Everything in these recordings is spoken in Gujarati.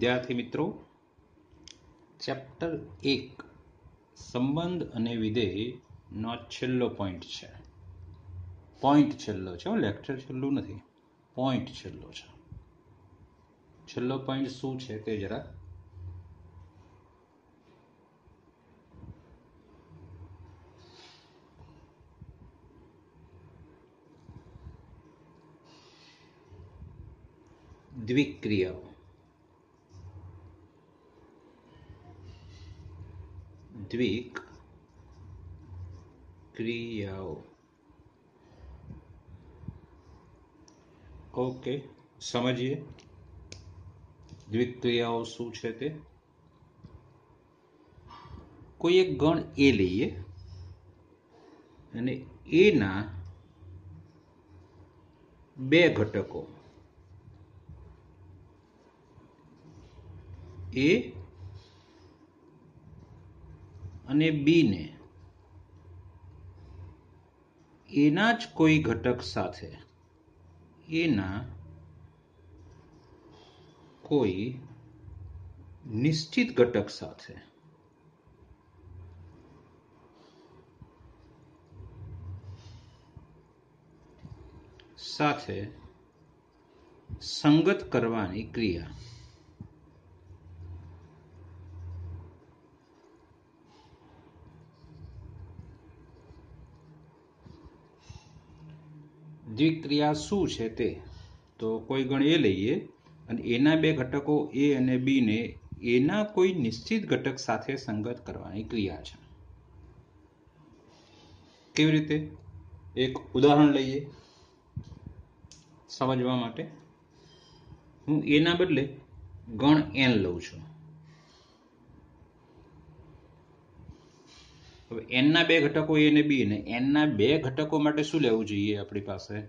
વિદ્યાર્થી મિત્રો, ચેપ્ટર એક, સંબંધ અને વિધેયનો છેલ્લો પોઈન્ટ છે. પોઈન્ટ છેલ્લો છે લેક્ચર છેલ્લું નથી. પોઈન્ટ છેલ્લો છે. છેલ્લો પોઈન્ટ શું છે તે જરા દ્વિક્રિયાઓ. દ્વિક ક્રિયાઓ. ઓકે સમજીએ. દ્વિક્રિયાઓ શું છે તે? કોઈ એક ગણ એ લઈએ અને એના બે ઘટકો. એ અને બીને એના જ કોઈ ઘટક સાથે એના કોઈ નિશ્ચિત ઘટક સાથે સાથે સંગત કરવાની ક્રિયા. દ્વિક્રિયા શું છે તે? તો કોઈ ગણ એ લઈએ અને એના બે ઘટકો એ અને બીને એના કોઈ નિશ્ચિત ઘટક સાથે સંગત કરવાની ક્રિયા છે. કેવી રીતે? એક ઉદાહરણ લઈએ સમજવા માટે. હું એના બદલે ગણ એન લઉં છું. હવે એનના બે ઘટકો એ અને બી ને એનના બે ઘટકો માટે શું લેવું જોઈએ આપણી પાસે?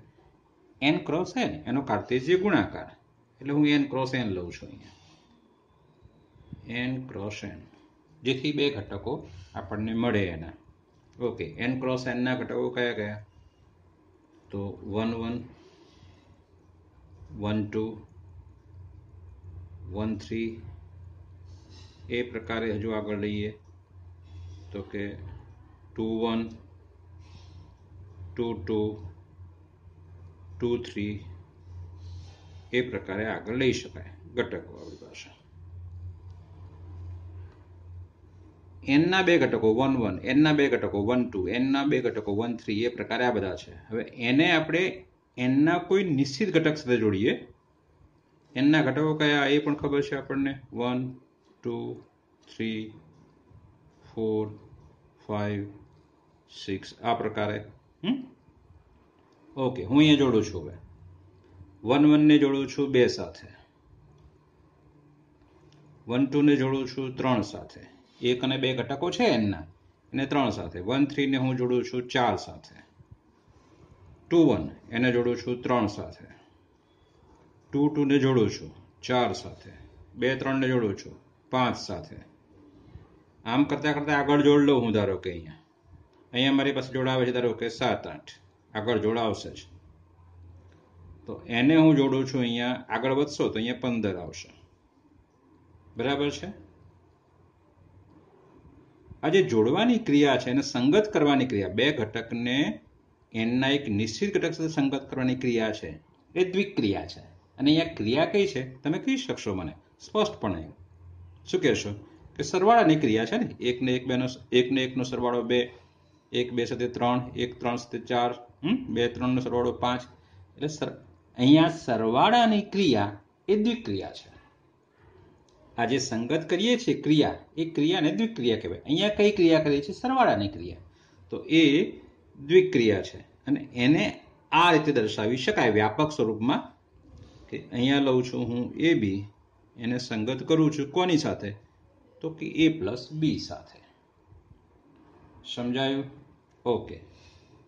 એન ક્રોસ એન એનો કાર્તેજીય ગુણાકાર. એટલે હું એન ક્રોસ એન લઉં છું અહીંયા. એન ક્રોસ એન જેથી બે ઘટકો આપણને મળે એના. ઓકે એન ક્રોસ એનના ઘટકો કયા કયા? તો one one one two one three એ પ્રકારે હજુ આગળ લઈએ. તો કે two one two two two three એ પ્રકારે આગળ લઈ શકાય ઘટકો આપણી પાસે. એનના બે ઘટકો વન વન એનના બે ઘટકો વન ટુ એનના બે ઘટકો વન થ્રી એ પ્રકારે આ બધા છે. હવે એને આપણે એનના કોઈ નિશ્ચિત ઘટક સાથે જોડીએ. એનના ઘટકો કયા? એ પણ ખબર છે આપણને. One two three four five six આ પ્રકારે. હમ? ઓકે હું અહીંયા જોડું છું હવે. વન વનને જોડું છું બે સાથે. વન ટુને જોડું છું ત્રણ સાથે. એક અને બે ઘટકો છે એમના. એને ત્રણ સાથે. વન થ્રીને હું જોડું છું ચાર સાથે. ટુ વન એને જોડું છું ત્રણ સાથે. ટુ ટુને જોડું છું ચાર સાથે. બે ત્રણને જોડું છું પાંચ સાથે. આમ કરતાં કરતાં આગળ જોડ લઉં હું ધારો કે અહીંયા. અહીંયા મારી પાસે જોડાવે છે, ધારો કે સાત, આઠ. આગળ જોડાવશે જ. તો એને હું જોડું છું અહીંયા આગળ વધશો તો અહીંયા પંદર આવશે. બરાબર છે? આ જે જોડવાની ક્રિયા છે, એને સંગત કરવાની ક્રિયા. બે ઘટકને એનના એક નિશ્ચિત ઘટક સાથે સંગત કરવાની ક્રિયા છે. એ દ્વિક્રિયા છે. અને અહીંયા ક્રિયા કઈ છે? તમે કહી શકશો મને. સ્પષ્ટપણે. શું કહેશો? કે સરવાળાની ક્રિયા છે ને? એકને એક બેનો એકને એકનો સરવાળો બે એક, બે સાથે ત્રણ, એક, ત્રણ સાથે ચાર બે ત્રણનો સરવાળો પાંચ. એટલે અહીંયા સરવાળાની ક્રિયા એ દ્વિક્રિયા છે. આ જે સંગત કરીએ છીએ ક્રિયા, એ ક્રિયાને દ્વિક્રિયા કહેવાય. અહીંયા કઈ ક્રિયા કરીએ છીએ? સરવાળાની ક્રિયા. તો એ દ્વિક્રિયા છે. અને એને આ રીતે દર્શાવી શકાય વ્યાપક સ્વરૂપમાં કે અહીંયા લઉં છું હું એ બી, એને સંગત કરું છું કોની સાથે? તો કે એ પ્લસ બી સાથે. સમજાયું? ઓકે.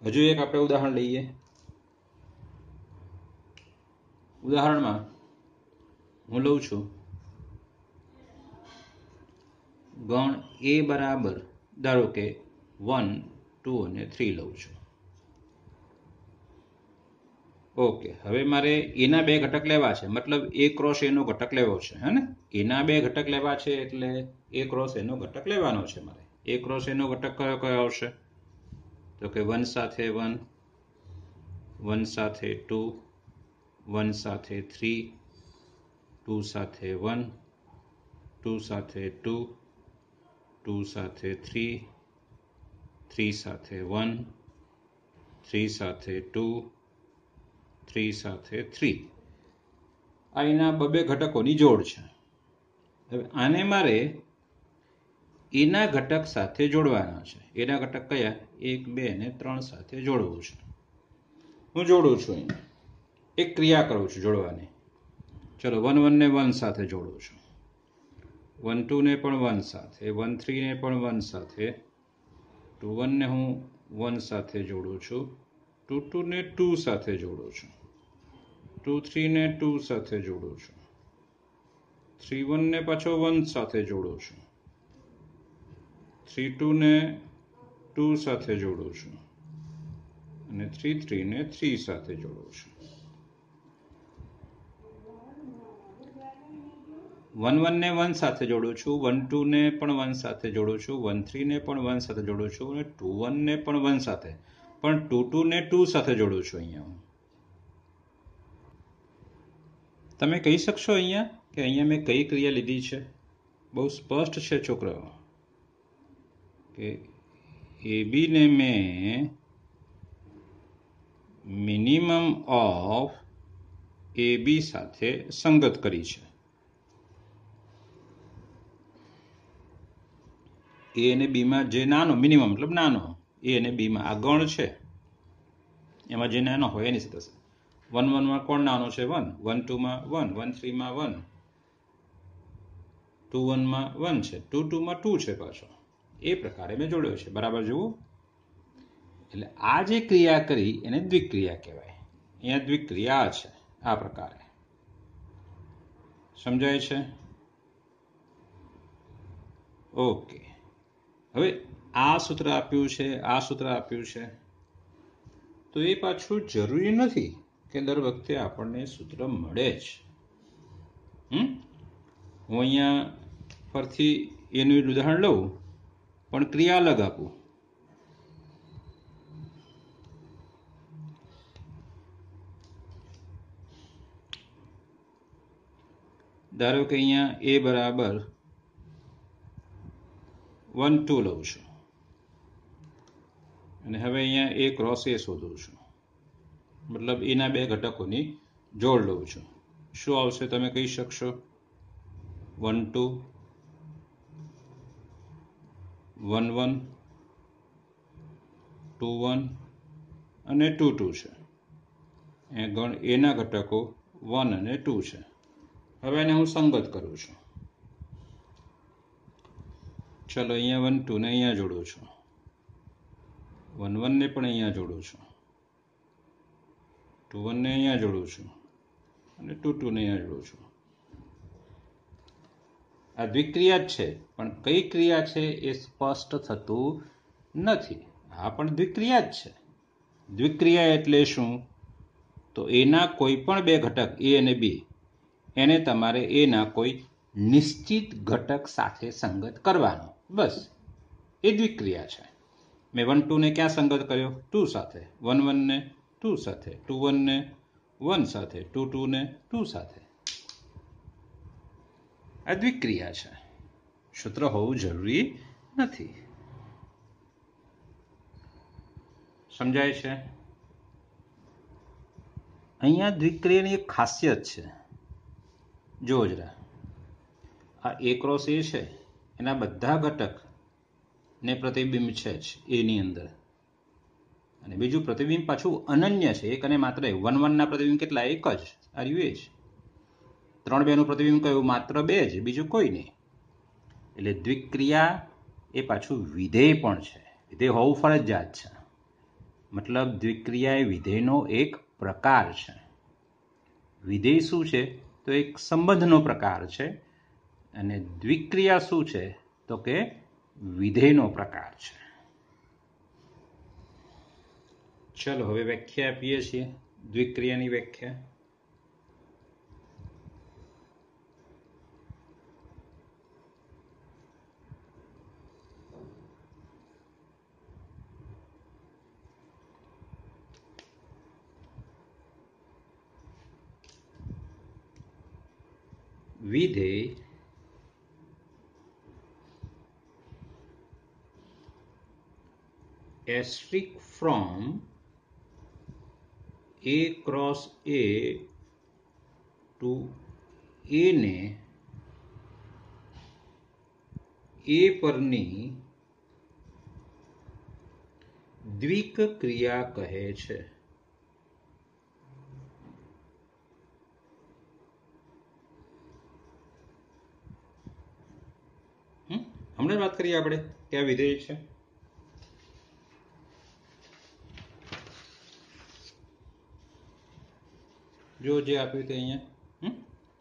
હજુ એક આપણે ઉદાહરણ લઈએ. ઉદાહરણમાં હું લઉં છું. ગણ એ બરાબર ધારો કે વન, ટુ અને થ્રી લઉં છું. ઓકે. હવે મારે એના બે ઘટક લેવા છે. મતલબ એ ક્રોસ એનો ઘટક લેવો છે, હે ને? એના બે ઘટક લેવા છે એટલે એ ક્રોસ એનો ઘટક લેવાનો છે મારે. એ ક્રોસ એનો ઘટક કયો કયો આવશે? તો કે વન સાથે વન વન સાથે ટુ, વન સાથે થ્રી, ટુ સાથે વન, ટુ સાથે ટુ ટુ સાથે થ્રી થ્રી સાથે વન, થ્રી સાથે ટુ, થ્રી સાથે થ્રી. આ એના બબે ઘટકોની જોડ છે. હવે આને મારે એના ઘટક સાથે જોડવાના છે. એના ઘટક કયા? એક, બે ને ત્રણ સાથે જોડવું છે. હું જોડું છું અહીંયા એક ક્રિયા કરું છું જોડવાની. ચલો, વન વનને વન સાથે જોડું છું. વન ટુને પણ વન સાથે. વન થ્રીને પણ વન સાથે. ટુ વનને હું વન સાથે જોડું છું. ટુ ટુને ટુ સાથે જોડું છું. ટુ થ્રીને ટુ સાથે જોડું છું. થ્રી વનને પાછો વન સાથે જોડું છું. થ્રી ટુને ટુ સાથે જોડું છું. અને થ્રી થ્રીને થ્રી સાથે જોડું છું. વન વનને વન સાથે જોડું છું, વન ટુને પણ વન સાથે જોડું છું, વન થ્રીને પણ વન સાથે જોડું છું, અને ટુ વનને પણ વન સાથે. પણ ટુ ટુને ટુ સાથે જોડું છું અહીંયા હું. તમે કહી શકશો અહીંયા કે અહીંયા મેં કઈ ક્રિયા લીધી છે? બહુ સ્પષ્ટ છે છોકરાઓ. કે એ મેં મિનિમમ ઓફ એ બી સાથે સંગત કરી છે. એ અને બીમાં જે નાનો મિનિમમ મતલબ નાનો એ અને બીમાં આ ગણ છે. એમાં જે નાનો હોય એની સાથે વન વનમાં કોણ નાનો છે? વન વન ટુમાં વન વન થ્રીમાં વન ટુ વનમાં વન છે. ટુ ટુમાં ટુ છે પાછો. એ પ્રકારે મેં જોડ્યો છે. બરાબર જુઓ? એટલે આ જે ક્રિયા કરી એને દ્વિક્રિયા કહેવાય. અહીંયા દ્વિક્રિયા છે આ પ્રકારે. સમજાય છે? ઓકે. હવે આ સૂત્ર આપ્યું છે, આ સૂત્ર આપ્યું છે. તો એ પાછું જરૂરી નથી કે દર વખતે આપણને સૂત્ર મળે જ. હું અહીંયા પરથી એનું ઉદાહરણ લઉં. પણ ક્રિયા અલગ આપું. ધારો કે અહીંયા એ બરાબર વન ટુ લઉં છું. અને હવે અહીંયા એ ક્રોસ એ શોધું છું. મતલબ એના બે ઘટકોની જોડ લઉં છું. શું આવશે તમે કહી શકશો? One two one one, two one અને ટુ ટુ છે. એ ગણ, એના ઘટકો વન અને ટુ છે. હવે એને હું સંગત કરું છું. ચલો, અહીંયા વન ટુને અહીંયા જોડું છું. વન વનને પણ અહીંયા જોડું છું. ટુ વનને અહીંયા જોડું છું. અને ટુ ટુને અહીંયા જોડું છું. આ દ્વિક્રિયા જ છે. પણ કઈ ક્રિયા છે એ સ્પષ્ટ થતું નથી. આ પણ દ્વિક્રિયા જ છે. દ્વિક્રિયા એટલે શું? તો એના કોઈ પણ બે ઘટક, એ અને બી, એને તમારે એના કોઈ નિશ્ચિત ઘટક સાથે સંગત કરવાનો. બસ, એ દ્વિક્રિયા છે. મેં વન ટુને ક્યાં સંગત કર્યો? ટુ સાથે. વન વનને ટુ સાથે. ટુ વનને વન સાથે. ટુ ટુને ટુ સાથે. આ દ્વિક્રિયા છે. સૂત્ર હોવું જરૂરી નથી. સમજાય છે? અહીંયા દ્વિક્રિયાની એક ખાસિયત છે. જો જરા. આ એ ક્રોસ એ છે. એના બધા ઘટક ને પ્રતિબિંબ છે જ એની અંદર. અને બીજું પ્રતિબિંબ પાછું અનન્ય છે. એક અને માત્ર વન વનના પ્રતિબિંબ કેટલા? એક જ. આર યુ એ જ ત્રણ બેનું પ્રતિબિંબ કયું માત્ર બે જ, બીજું કોઈ નહીં. એટલે દ્વિક્રિયા એ પાછું વિધેય પણ છે. વિધેય હોવું ફરજિયાત છે. મતલબ દ્વિક્રિયા એ વિધેયનો એક પ્રકાર છે. વિધેય શું છે? તો એક સંબંધનો પ્રકાર છે. અને દ્વિક્રિયા શું છે? તો કે વિધેયનો પ્રકાર છે. ચલો હવે વ્યાખ્યા આપીએ છીએ. દ્વિક્રિયાની વ્યાખ્યા. વિધેય asterisk from a cross a to a ને એ પરની દ્વિક ક્રિયા કહે છે હમણાં વાત કરીએ આપણે, ક્યાં વિધેય છે? જો જે આપ્યું તે અહીંયા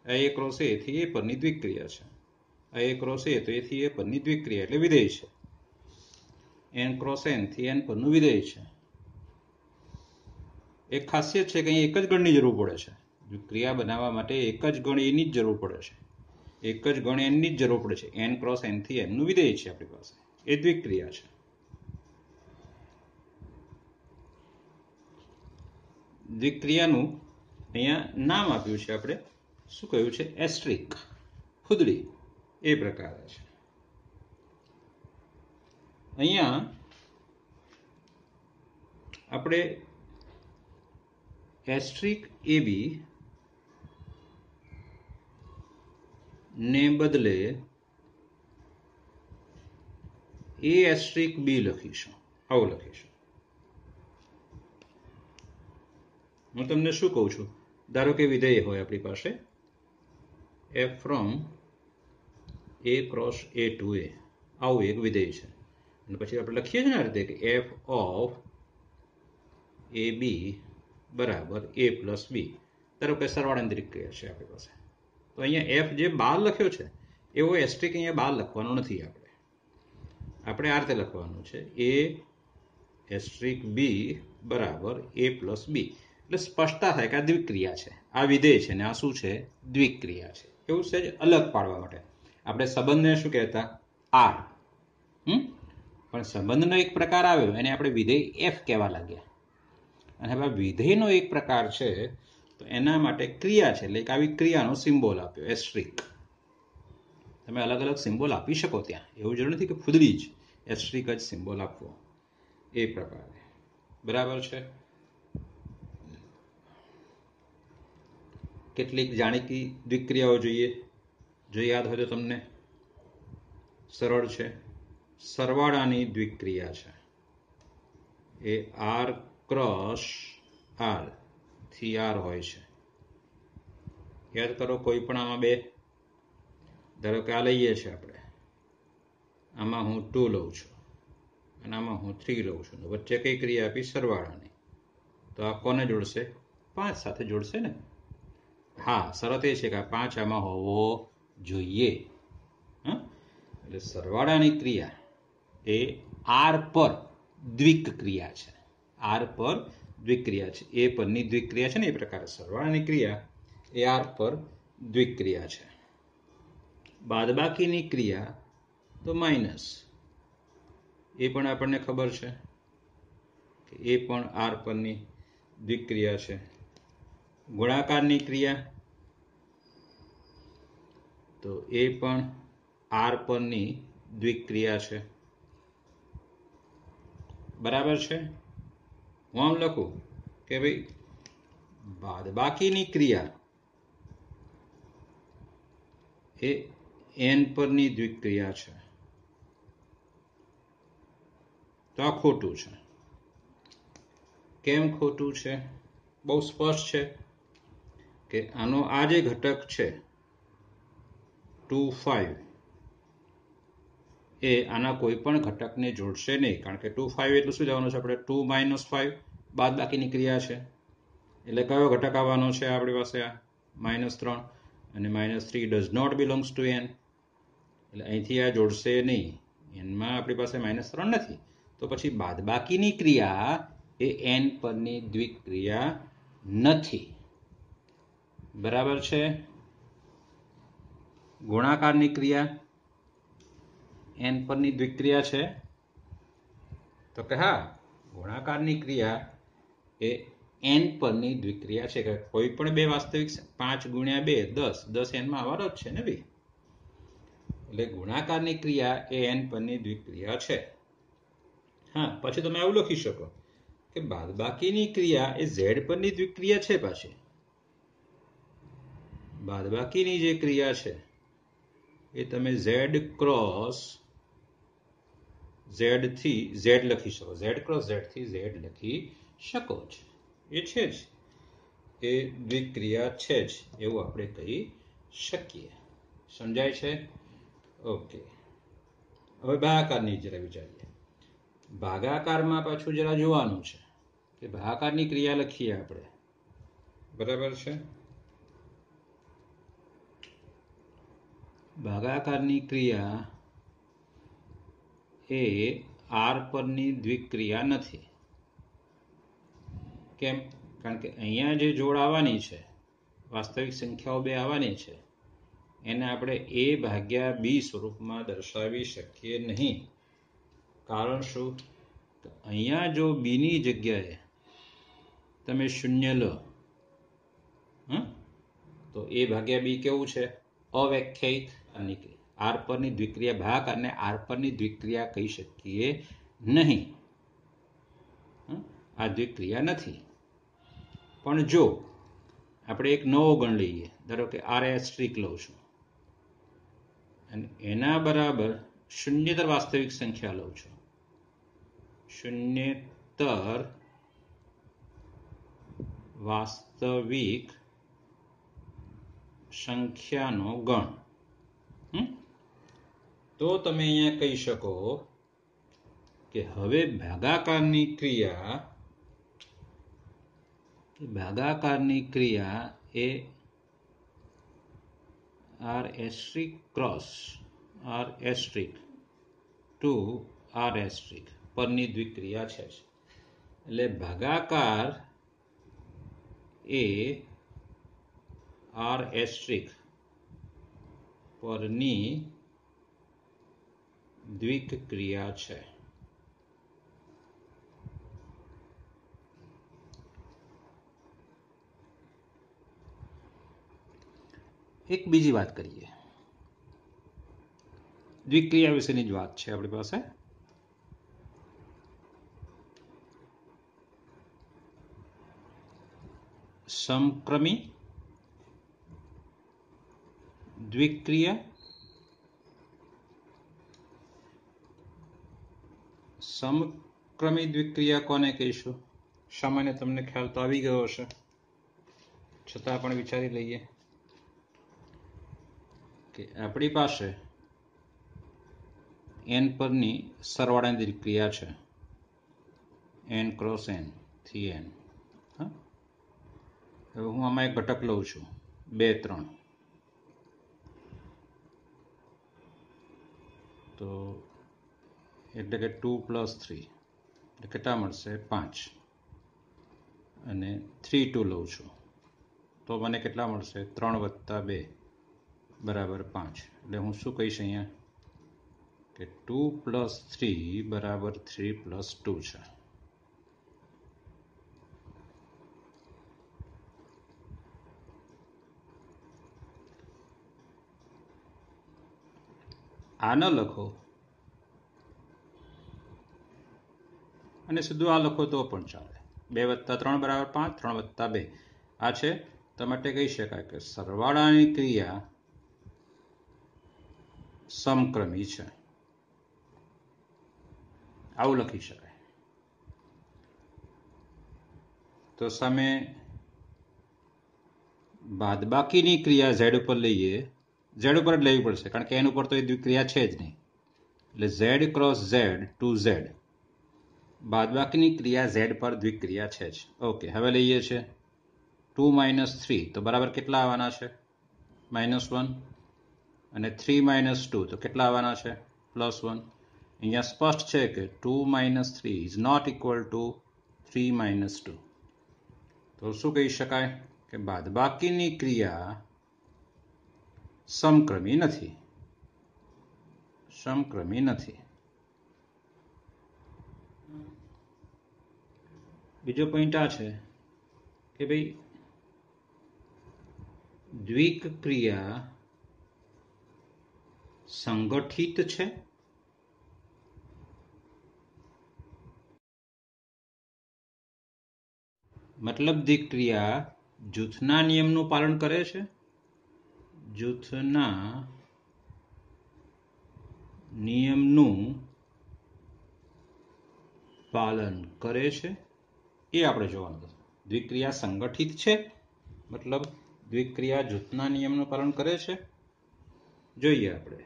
આ એ ક્રોસ એ થી એ પરની દ્વિક્રિયા છે. આ એ ક્રોસ એ, તો એથી એ પરની દ્વિક્રિયા, એટલે વિધેય છે. એન ક્રોસ એનથી એન પરનું વિધેય છે. એક ખાસિયત છે કે અહીં એક જ ગણની જરૂર પડે છે. ક્રિયા બનાવવા માટે એક જ ગણ એની જ જરૂર પડે છે. એક જ ગણ એનની જ જરૂર છે. એન ક્રોસ એનથી એનનું વિધેય છે આપણી પાસે. એ દ્વિક્રિયા છે. દ્વિક્રિયાનું અહીંયા નામ આપ્યું છે આપણે. શું કહ્યું છે? એસ્ટ્રિક ખુદડી. એ પ્રકારે છે. અહીંયા આપણે એસ્ટ્રિક એબી ને બદલે એ એસ્ટ્રિક બી લખીશું. આવું લખીશું. હું તમને શું કહું છું? ધારો કે વિધેય હોય આપણી પાસે. F from A cross A to A આવું એક વિધેય છે. અને પછી આપણે લખીએ છીએ ને આ રીતે કે એફ ઓફ એ બી બરાબર એ પ્લસ બી ધારો કે સરવાળાંતરિક ક્રિયા છે આપણી પાસે. તો અહીંયા એફ જે બાર લખ્યો છે એવો એસ્ટ્રિક અહીંયા બાર લખવાનો નથી આપણે. આપણે આ રીતે લખવાનું છે એ એસ્ટ્રિક બી બરાબર એ પ્લસ બી એટલે સ્પષ્ટતા થાય કે આ દ્વિક્રિયા છે. આ વિધેય છે ને આ શું છે? દ્વિક્રિયા છે. એવું છે અલગ પાડવા માટે. આપણે સંબંધને શું કહેતા? આર હમ? પણ સંબંધનો એક પ્રકાર આવ્યો, એને આપણે વિધેય એફ કહેવા લાગ્યા. અને હવે વિધેયનો એક પ્રકાર છે તો એના માટે ક્રિયા છે, એટલે આવી ક્રિયાનો સિમ્બોલ આપ્યો, એસ્ટ્રિક. તમે અલગ અલગ સિમ્બોલ આપી શકો ત્યાં. એવું જરૂર નથી કે ખુદડી જ એસ્ટ્રિક જ સિમ્બોલ આપવો. એ પ્રકારે. બરાબર છે? કેટલીક જાણીતી દ્વિક્રિયાઓ જોઈએ. જો યાદ હોય તો તમને. સરળ છે. સરવાળાની દ્વિક્રિયા છે. એ આર ક્રોસ આર થી હોય છે. યાદ કરો કોઈ પણ આમાં બે. ધારો કે આ લઈએ છીએ આપણે. આમાં હું ટુ લઉં છું. અને આમાં હું થ્રી લઉં છું. વચ્ચે કઈ ક્રિયા આપી? સરવાળાની. તો આ કોને જોડશે? પાંચ સાથે જોડશે ને? હા, શરત એ છે કે આ પાંચ આમાં હોવો જોઈએ. હા? એટલે સરવાળાની ક્રિયા એ આર પર દ્વિક ક્રિયા છે. આર પર દ્વિક્રિયા છે. એ પરની દ્વિક્રિયા છે ને, એ પ્રકારે સરવાળાની ક્રિયા એ આર પર દ્વિક્રિયા છે. બાદબાકીની ક્રિયા તો માઇનસ. એ પણ આપણને ખબર છે કે એ પણ આર પરની દ્વિક્રિયા છે. ગુણાકારની ક્રિયા તો એ પણ આર પરની દ્વિક્રિયા છે. બરાબર છે? હું આમ લખું કે ભાઈ બાદ બાકીની ક્રિયા એ એન પરની દ્વિક્રિયા છે તો આ ખોટું છે કેમ ખોટું છે બહુ સ્પષ્ટ છે કે આનો આ જે ઘટક છે ટુ ફાઈવ એ આના કોઈ પણ ઘટકને જોડશે નહીં. કારણ કે ટુ ફાઈવ એટલું શું જવાનું છે આપણે? Two minus five. બાદ બાકીની ક્રિયા છે. એટલે કયો ઘટક આવવાનો છે આપણી પાસે આ? માઇનસ ત્રણ. અને minus three does not belongs to N એટલે અહીંથી આ જોડશે નહીં. એનમાં આપણી પાસે માઇનસ ત્રણ નથી. તો પછી બાદ બાકીની ક્રિયા એ એન પરની દ્વિક્રિયા નથી. બરાબર છે? ગુણાકારની ક્રિયા એન પરની દ્વિક્રિયા છે. તો કે હા, ગુણાકારની ક્રિયા એ એન પરની દ્વિક્રિયા છે કે કોઈ પણ બે વાસ્તવિક પાંચ ગુણ્યા બે, દસ દસ એનમાં આવવાનો જ છે ને ભાઈ એટલે ગુણાકારની ક્રિયા એ એન પરની દ્વિક્રિયા છે. હા, પછી તમે આવું લખી શકો કે બાદબાકીની ક્રિયા એ ઝેડ પરની દ્વિક્રિયા છે પાછી. બાદબાકીની જે ક્રિયા છે, એ તમે ઝેડ ક્રોસ ઝેડથી ઝેડ લખી શકો. ઝેડ ક્રોસ ઝેડથી ઝેડ લખી શકો છો. એ છે જ. એ દ્વિક્રિયા છે જ. એવું આપણે કહી શકીએ. સમજાય છે? ઓકે. હવે ભાગાકારની જરા વિચારીએ. ભાગાકારમાં પાછું જરા જોવાનું છે કે ભાગાકારની ક્રિયા લખીએ આપણે. બરાબર છે? ભાગાકારની ક્રિયા એ આર પરની દ્વિક્રિયા નથી. કેમ? કારણ કે અહીંયા જે જોડ આવવાની છે, વાસ્તવિક સંખ્યાઓ બે આવવાની છે, એને આપણે એ ભાગ્યા બી સ્વરૂપમાં દર્શાવી શકીએ નહીં. કારણ શું? અહીંયા જો બીની જગ્યાએ તમે શૂન્ય લો તો એ ભાગ્યા બી કેવું છે? અવ્યાખ્યાયિત અને આર પરની દ્વિક્રિયા ભાગ અને આર પરની દ્વિક્રિયા કહી શકીએ નહીં. આ દ્વિક્રિયા નથી. પણ જો આપણે એક નવો ગણ લઈએ, ધારો કે આર સ્ટ્રીક લઉં છું. અને એના બરાબર શૂન્યતર વાસ્તવિક સંખ્યા લઉં છું. શૂન્યતર વાસ્તવિક સંખ્યાનો ગણ. તો તમે અહીંયા કહી શકો કે હવે ભાગાકારની ક્રિયા ભાગાકારની ક્રિયા એ R asterisk cross R asterisk to R asterisk પરની દ્વિક્રિયા છે. એટલે ભાગાકાર એ આર એસ્ટ્રિક પરની દ્વિક ક્રિયા છે એક બીજી વાત કરીએ દ્વિક્રિયા વિશેની જ વાત છે આપણી પાસે સમક્રમી દ્વિક્રિયા સમક્રમી દ્વિક્રિયા કોને કહીશું? સામાન્ય તમને ખ્યાલ તો આવી ગયો હશે. છતાં પણ વિચારી લઈએ. કે આપણી પાસે એન પરની સરવાળાની દ્વિક્રિયા છે. એન ક્રોસ એનથી એન હવે હું આમાં એક ઘટક લઉં છું. બે, ત્રણ. તો એટલે કે ટુ પ્લસ થ્રી. એટલે કેટલા મળશે? પાંચ. અને થ્રી ટુ લઉં છું. તો મને કેટલા મળશે? ત્રણ વત્તા બે બરાબર પાંચ. એટલે હું શું કહીશ અહીંયા? કે ટુ પ્લસ થ્રી બરાબર થ્રી પ્લસ ટુ છે. આ ન લખો. અને સીધું આ લખો તો પણ ચાલે. બે વત્તા ત્રણ બરાબર પાંચ, ત્રણ વત્તા બે. આ છે, તો માટે કહી શકાય કે સરવાળાની ક્રિયા સમક્રમી છે. આવું લખી શકાય. તો સામે બાદબાકીની ક્રિયા ઝેડ ઉપર લઈએ. ઝેડ ઉપર જ લેવી પડશે, કારણ કે એન ઉપર તો એ ક્રિયા છે જ નહીં. એટલે Z cross Z to Z. બાદબાકીની ક્રિયા ઝેડ પર દ્વિક્રિયા છે જ. ઓકે, હવે લઈએ છે. ટુ માઇનસ થ્રી, તો બરાબર કેટલા આવવાના છે? માઇનસ વન અને થ્રી માઇનસ ટુ, તો કેટલા આવવાના છે? Plus one. અહીંયા સ્પષ્ટ છે કે two minus three is not equal to three minus two. તો શું કહી શકાય? કે બાદબાકીની ક્રિયા સમક્રમી નથી. સમક્રમી નથી. બીજો પોઈન્ટ આ છે કે ભાઈ દ્વિક ક્રિયા સંગઠિત છે? મતલબ ક્રિયા જૂથના નિયમનું પાલન કરે છે? જૂથના નિયમનું પાલન કરે છે? એ આપણે જોવાનું છે. દ્વિક્રિયા સંગઠિત છે, મતલબ દ્વિક્રિયા જૂથના નિયમનું પાલન કરે છે. જોઈએ આપણે.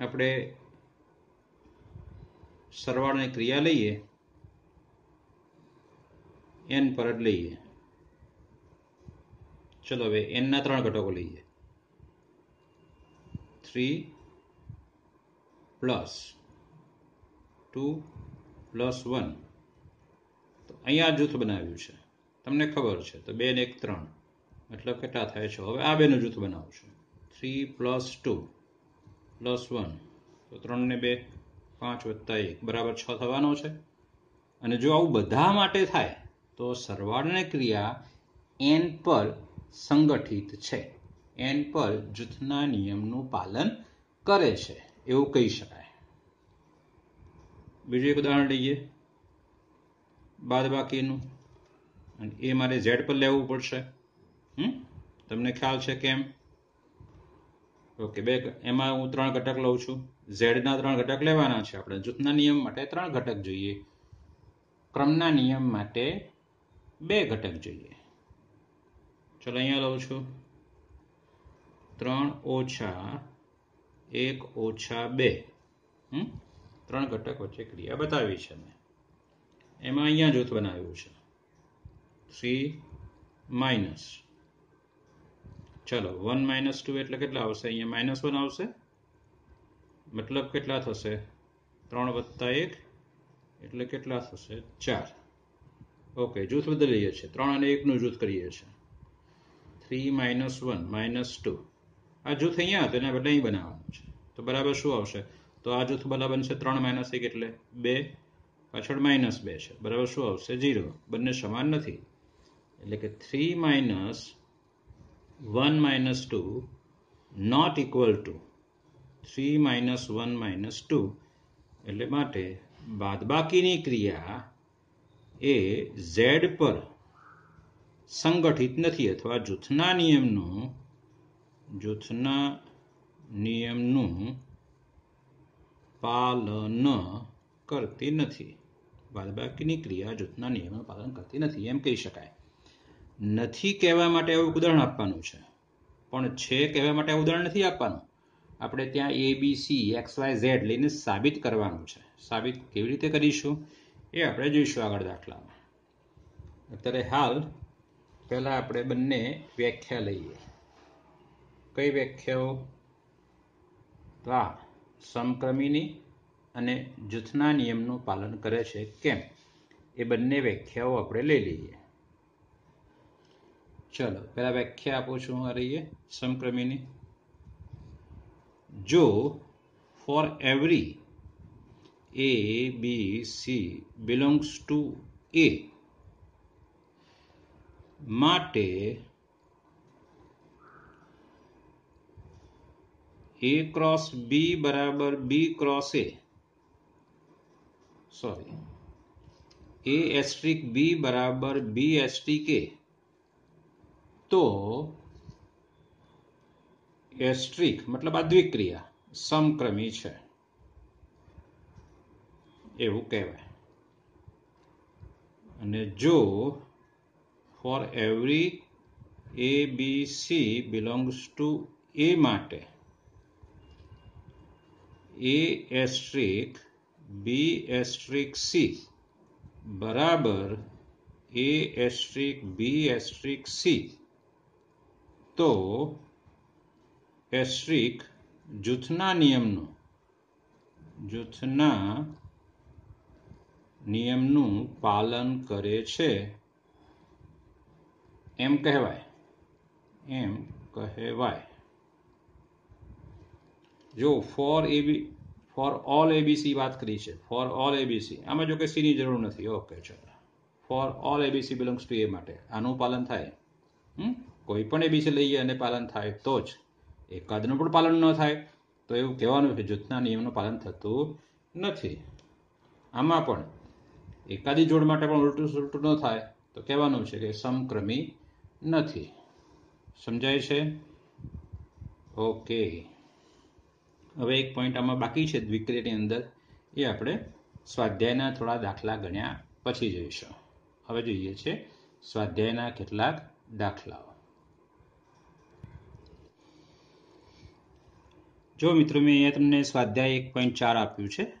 આપણે સરવાળની ક્રિયા લઈએ એન પર જ લઈએ. ચલો હવે એનના ત્રણ ઘટકો લઈએ. Three plus two plus one. તો અહીંયા જૂથ બનાવ્યું છે. તમને ખબર છે. તો બે ને એક ત્રણ. મતલબ કેટલા થાય છે? હવે આ બેનું જૂથ બનાવશું. Three plus two plus one. તો ત્રણ ને બે, પાંચ વત્તા એક. બરાબર છ થવાનો છે. અને જો આવું બધા માટે થાય, તો સરવાળની ક્રિયા એન પર સંગઠિત છે. એન પર જૂથના નિયમનું પાલન કરે છે. એવું કહી શકાય. બીજું એક ઉદાહરણ લઈએ. બાદબાકીનું અને એ મારે ઝેડ પર લેવું પડશે. હમ? તમને ખ્યાલ છે કેમ? ઓકે બે એમાં હું ત્રણ ઘટક લઉં છું. ઝેડના ત્રણ ઘટક લેવાના છે આપણે. જૂથના નિયમ માટે ત્રણ ઘટક જોઈએ. ક્રમના નિયમ માટે બે ઘટક જોઈએ. ચલો અહીંયા લઉં છું. ત્રણ ઓછા એક ઓછા બે. હમ? ત્રણ ઘટક વચ્ચે ક્રિયા બતાવી છે મેં. એમાં અહીંયા જૂથ બનાવ્યું છે. Three minus. ચલો, વન માઇનસ ટુ એટલે કેટલા આવશે? અહીંયા માઇનસ વન આવશે. મતલબ કેટલા થશે? ત્રણ વત્તા એક એટલે કેટલા થશે? ચાર. ઓકે જૂથ બદલીએ છીએ. ત્રણ અને એકનું જૂથ કરીએ છીએ. Three minus one, minus two. આ જૂથ અહીંયા હતું એના બદલે અહીં બનાવવાનું છે. તો બરાબર શું આવશે? તો આ જૂથ બરાબર બનશે ત્રણ માઇનસ એક એટલે બે, પાછળ માઇનસ બે છે. બરાબર શું આવશે? ઝીરો બંને સમાન નથી. એટલે કે three minus one minus two not equal to three minus one minus two એટલે માટે બાદબાકીની ક્રિયા એ ઝેડ પર સંગઠિત નથી અથવા જૂથના નિયમનું જૂથના નિયમનું પાલન કરતી નથી. બાદબાકીની ક્રિયા જૂથના નિયમનું પાલન કરતી નથી, એમ કહી શકાય. નથી કહેવા માટે એવું ઉદાહરણ આપવાનું છે, પણ છે કહેવા માટે ઉદાહરણ નથી આપવાનું. આપણે ત્યાં A B C X Y Z લઈને સાબિત કરવાનું છે. સાબિત કેવી રીતે કરીશું? એ આપણે જોઈશું આગળ દાખલામાં. અત્યારે હાલ પહેલાં આપણે બંને વ્યાખ્યા લઈએ. કઈ વ્યાખ્યાઓ? તો સમક્રમીની અને જૂથના નિયમનું પાલન કરે છે. કેમ? એ બંને વ્યાખ્યાઓ આપણે લઈ લઈએ. ચલો, પહેલા વ્યાખ્યા આપું છું આ રહીએ સમક્રમીની. જો for every A B C belongs to A માટે એ ક્રોસ બી બરાબર B cross A sorry A asterisk B બરાબર બી એસ્ટ્રિક એ તો એસ્ટ્રિક મતલબ આ દ્વિક્રિયા, સમક્રમી છે. એવું કહેવાય. અને જો for every A B C belongs to A માટે A asterisk B asterisk C બરાબર A asterisk B asterisk C તો એસ્ટ્રિક જૂથના નિયમનું જૂથના નિયમનું પાલન કરે છે. એમ કહેવાય એમ કહેવાય. જો for A B for all A B C વાત કરી છે. ફોર ઓલ એબીસી આમાં જો કે સીની જરૂર નથી. ઓકે ચલો. For all A B C belongs to A માટે. આનું પાલન થાય? કોઈ પણ એબીસી લઈએ અને પાલન થાય તો જ. એકાદનું પણ પાલન ન થાય. તો એવું કહેવાનું છે, જૂથના નિયમનું પાલન થતું નથી. આમાં પણ એકાદી જોડ માટે પણ ઉલટું સુલટું ન થાય. તો કહેવાનું છે કે સમક્રમી નથી. સમજાય છે? ઓકે હવે એક પોઈન્ટ આમાં બાકી છે દ્વિક્રિયાની અંદર. એ આપણે સ્વાધ્યાયના થોડા દાખલા ગણ્યા પછી જોઈશું. હવે જોઈએ છે સ્વાધ્યાયના કેટલાક દાખલાઓ. જો મિત્રો મેં અહીંયા તમને સ્વાધ્યાય એક પોઈન્ટ ચાર આપ્યું છે,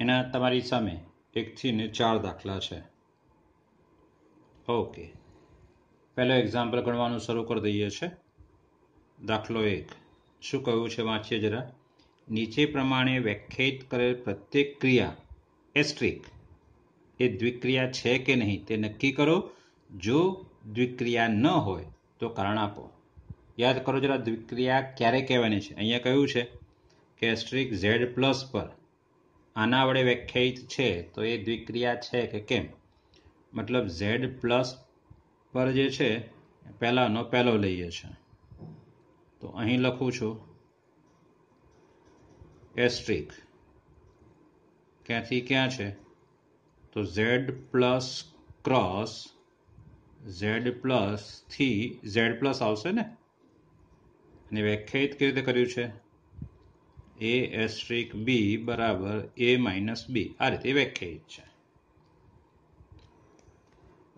એના તમારી સામે એકથી ને ચાર દાખલા છે. ઓકે. પહેલો એક્ઝામ્પલ ગણવાનું શરૂ કરી દઈએ છે. દાખલો એક. શું કહ્યું છે વાંચીએ જરા? નીચે પ્રમાણે વ્યાખ્યાયિત કરેલ પ્રત્યેક ક્રિયા એસ્ટ્રિક. એ દ્વિક્રિયા છે કે નહીં તે નક્કી કરો. જો દ્વિક્રિયા ન હોય તો કારણ આપો. યાદ કરો જરા, દ્વિક્રિયા ક્યારે કહેવાની છે? અહીંયા કહ્યું છે કે એસ્ટ્રિક ઝેડ પ્લસ પર આના વડે વ્યાખ્યાયિત છે તો એ દ્વિક્રિયા છે કે કેમ? મતલબ ઝેડ પ્લસ પર જે છે, પહેલાંનો પહેલો લઈએ છે તો અહીં લખું છું. એસ્ટ્રિક. ક્યાંથી ક્યાં છે? તો ઝેડ પ્લસ ક્રોસ, ઝેડ પ્લસથી ઝેડ પ્લસ આવશે ને? અને વ્યાખ્યાયિત કેવી રીતે કર્યું છે? એ એસ્ટ્રિક બી બરાબર એ માઇનસ બી. આ રીતે વ્યાખ્યાયિત છે.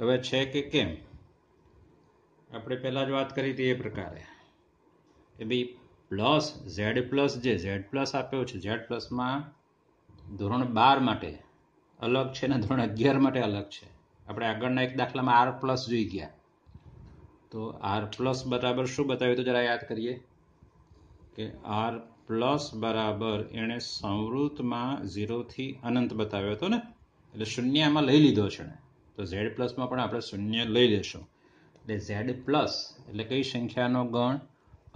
હવે છે કે કેમ? આપણે પહેલાં જ વાત કરી હતી એ પ્રકારે. કે ભાઈ પ્લસ ઝેડ પ્લસ જે ઝેડ પ્લસ આપ્યો છે ઝેડ પ્લસમાં ધોરણ બાર માટે અલગ છે ને ધોરણ અગિયાર માટે અલગ છે. આપણે આગળના એક દાખલામાં આર પ્લસ જોઈ ગયા. તો આર પ્લસ બરાબર શું બતાવ્યું તો જરા યાદ કરીએ. કે આર પ્લસ બરાબર એણે સંવૃતમાં ઝીરોથી અનંત બતાવ્યો હતો ને. એટલે શૂન્ય આમાં લઈ લીધો છે ને તો ઝેડ પ્લસમાં પણ આપણે શૂન્ય લઈ લેશું. એટલે ઝેડ પ્લસ એટલે કઈ સંખ્યાનો ગણ?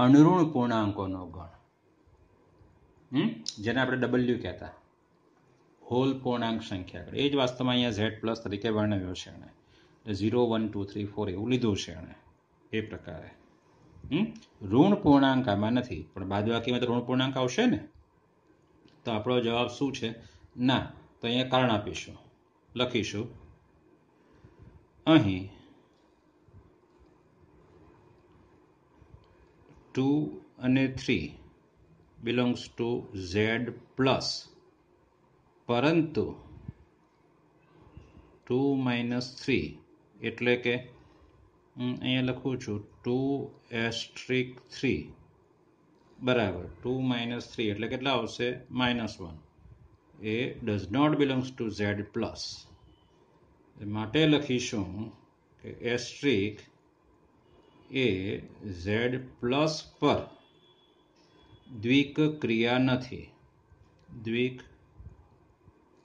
અણઋણ પૂર્ણાંકોનો ગણ. જેને આપણે ડબલ્યુ કહેતા. હોલ પૂર્ણાંક સંખ્યા એ જ વાસ્તવમાં અહીંયા ઝેડ પ્લસ તરીકે વર્ણવ્યો છે એણે. એટલે zero one two three four એવું લીધું છે એણે. એ પ્રકારે. ઋણ પૂર્ણાંક આમાં નથી. પણ બાદબાકીમાં તો ઋણ પૂર્ણાંક આવશે ને? તો આપણો જવાબ શું છે? ના. તો અહીંયા કારણ આપીશું. લખીશું. અહીં ટુ અને three belongs to Z plus. પરંતુ ટુ માઇનસ થ્રી એટલે કે, હું અહીંયા લખું છું ટુ એસ્ટ્રિક થ્રી. બરાબર, ટુ માઇનસ થ્રી એટલે કેટલા આવશે? Minus one. A does not belongs to Z plus. માટે લખીશું કે એસ્ટ્રિક એ ઝેડ પ્લસ પર દ્વિક ક્રિયા નથી. દ્વિક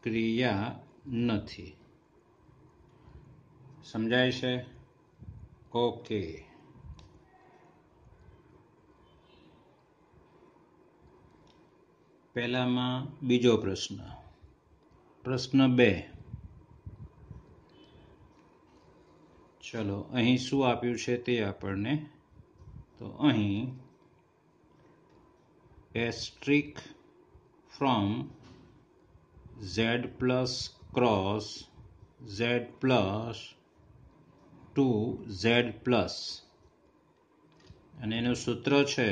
ક્રિયા નથી. સમજાય છે? ઓકે. પહેલામાં બીજો પ્રશ્ન. પ્રશ્ન બે. ચલો, અહીં શું આપ્યું છે તે આપણને? તો અહીં asterisk from Z plus cross Z plus to Z plus અને એનું સૂત્ર છે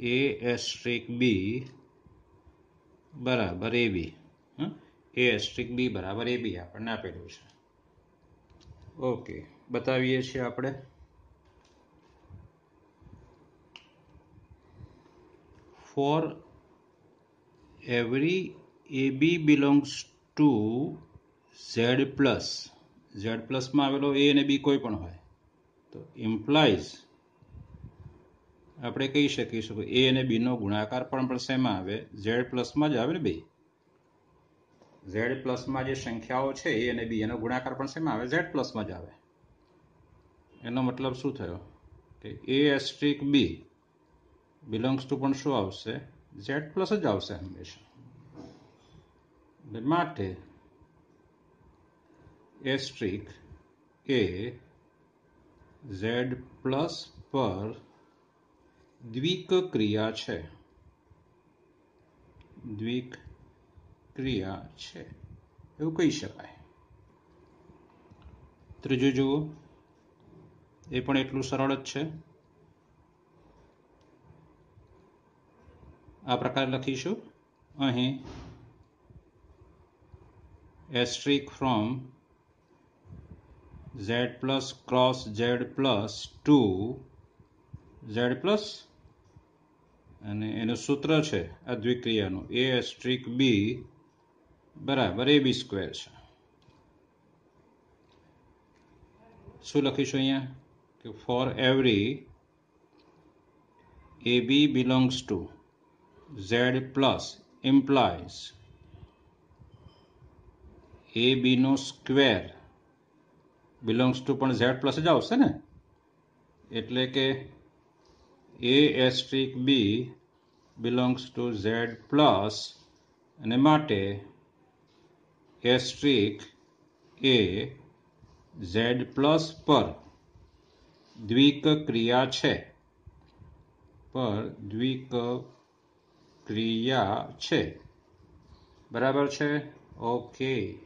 એ એસ્ટ્રિક બી બરાબર એ બી એ એસ્ટ્રિક બી બરાબર એ બી આપણને આપેલું છે. ઓકે, બતાવીએ છીએ આપણે. For every A B belongs to Z plus Z પ્લસમાં આવેલો એ અને બી કોઈ પણ હોય. તો ઇમ્પ્લાઇઝ આપણે કહી શકીશું કે એ અને બીનો ગુણાકાર પણ પણ શેમાં આવે. ઝેડ પ્લસમાં જ આવે ને બે? ઝેડ પ્લસમાં જે સંખ્યાઓ છે એ અને બી એનો ગુણાકાર પણ શેમાં આવે? ઝેડ પ્લસમાં જ આવે. એનો મતલબ શું થયો? કે A asterisk B belongs to પણ શું આવશે? ઝેડ પ્લસ જ આવશે હંમેશા. માટે એસ્ટ્રિક એ ઝેડ પ્લસ પર દ્વિક ક્રિયા છે. દ્વિક ક્રિયા છે. એવું કહી શકાય. ત્રીજું જુઓ. એ પણ એટલું સરળ જ છે. આ પ્રકાર લખીશું. અહીં, asterisk from Z plus cross Z plus to Z plus અને એનું સૂત્ર છે આ દ્વિક્રિયાનું. એ એસ્ટ્રિક બી બરાબર, એ બી સ્ક્વેર છે. શું લખીશું અહીંયા? કે for every A B belongs to Z plus implies A Bino square belongs to પણ ઝેડ પ્લસ જ આવશે ને? એટલે કે A asterisk B belongs to Z plus અને માટે એસ્ટ્રિક એ ઝેડ પ્લસ પર દ્વિક ક્રિયા છે. પર દ્વિક ક્રિયા છે. બરાબર છે? ઓકે.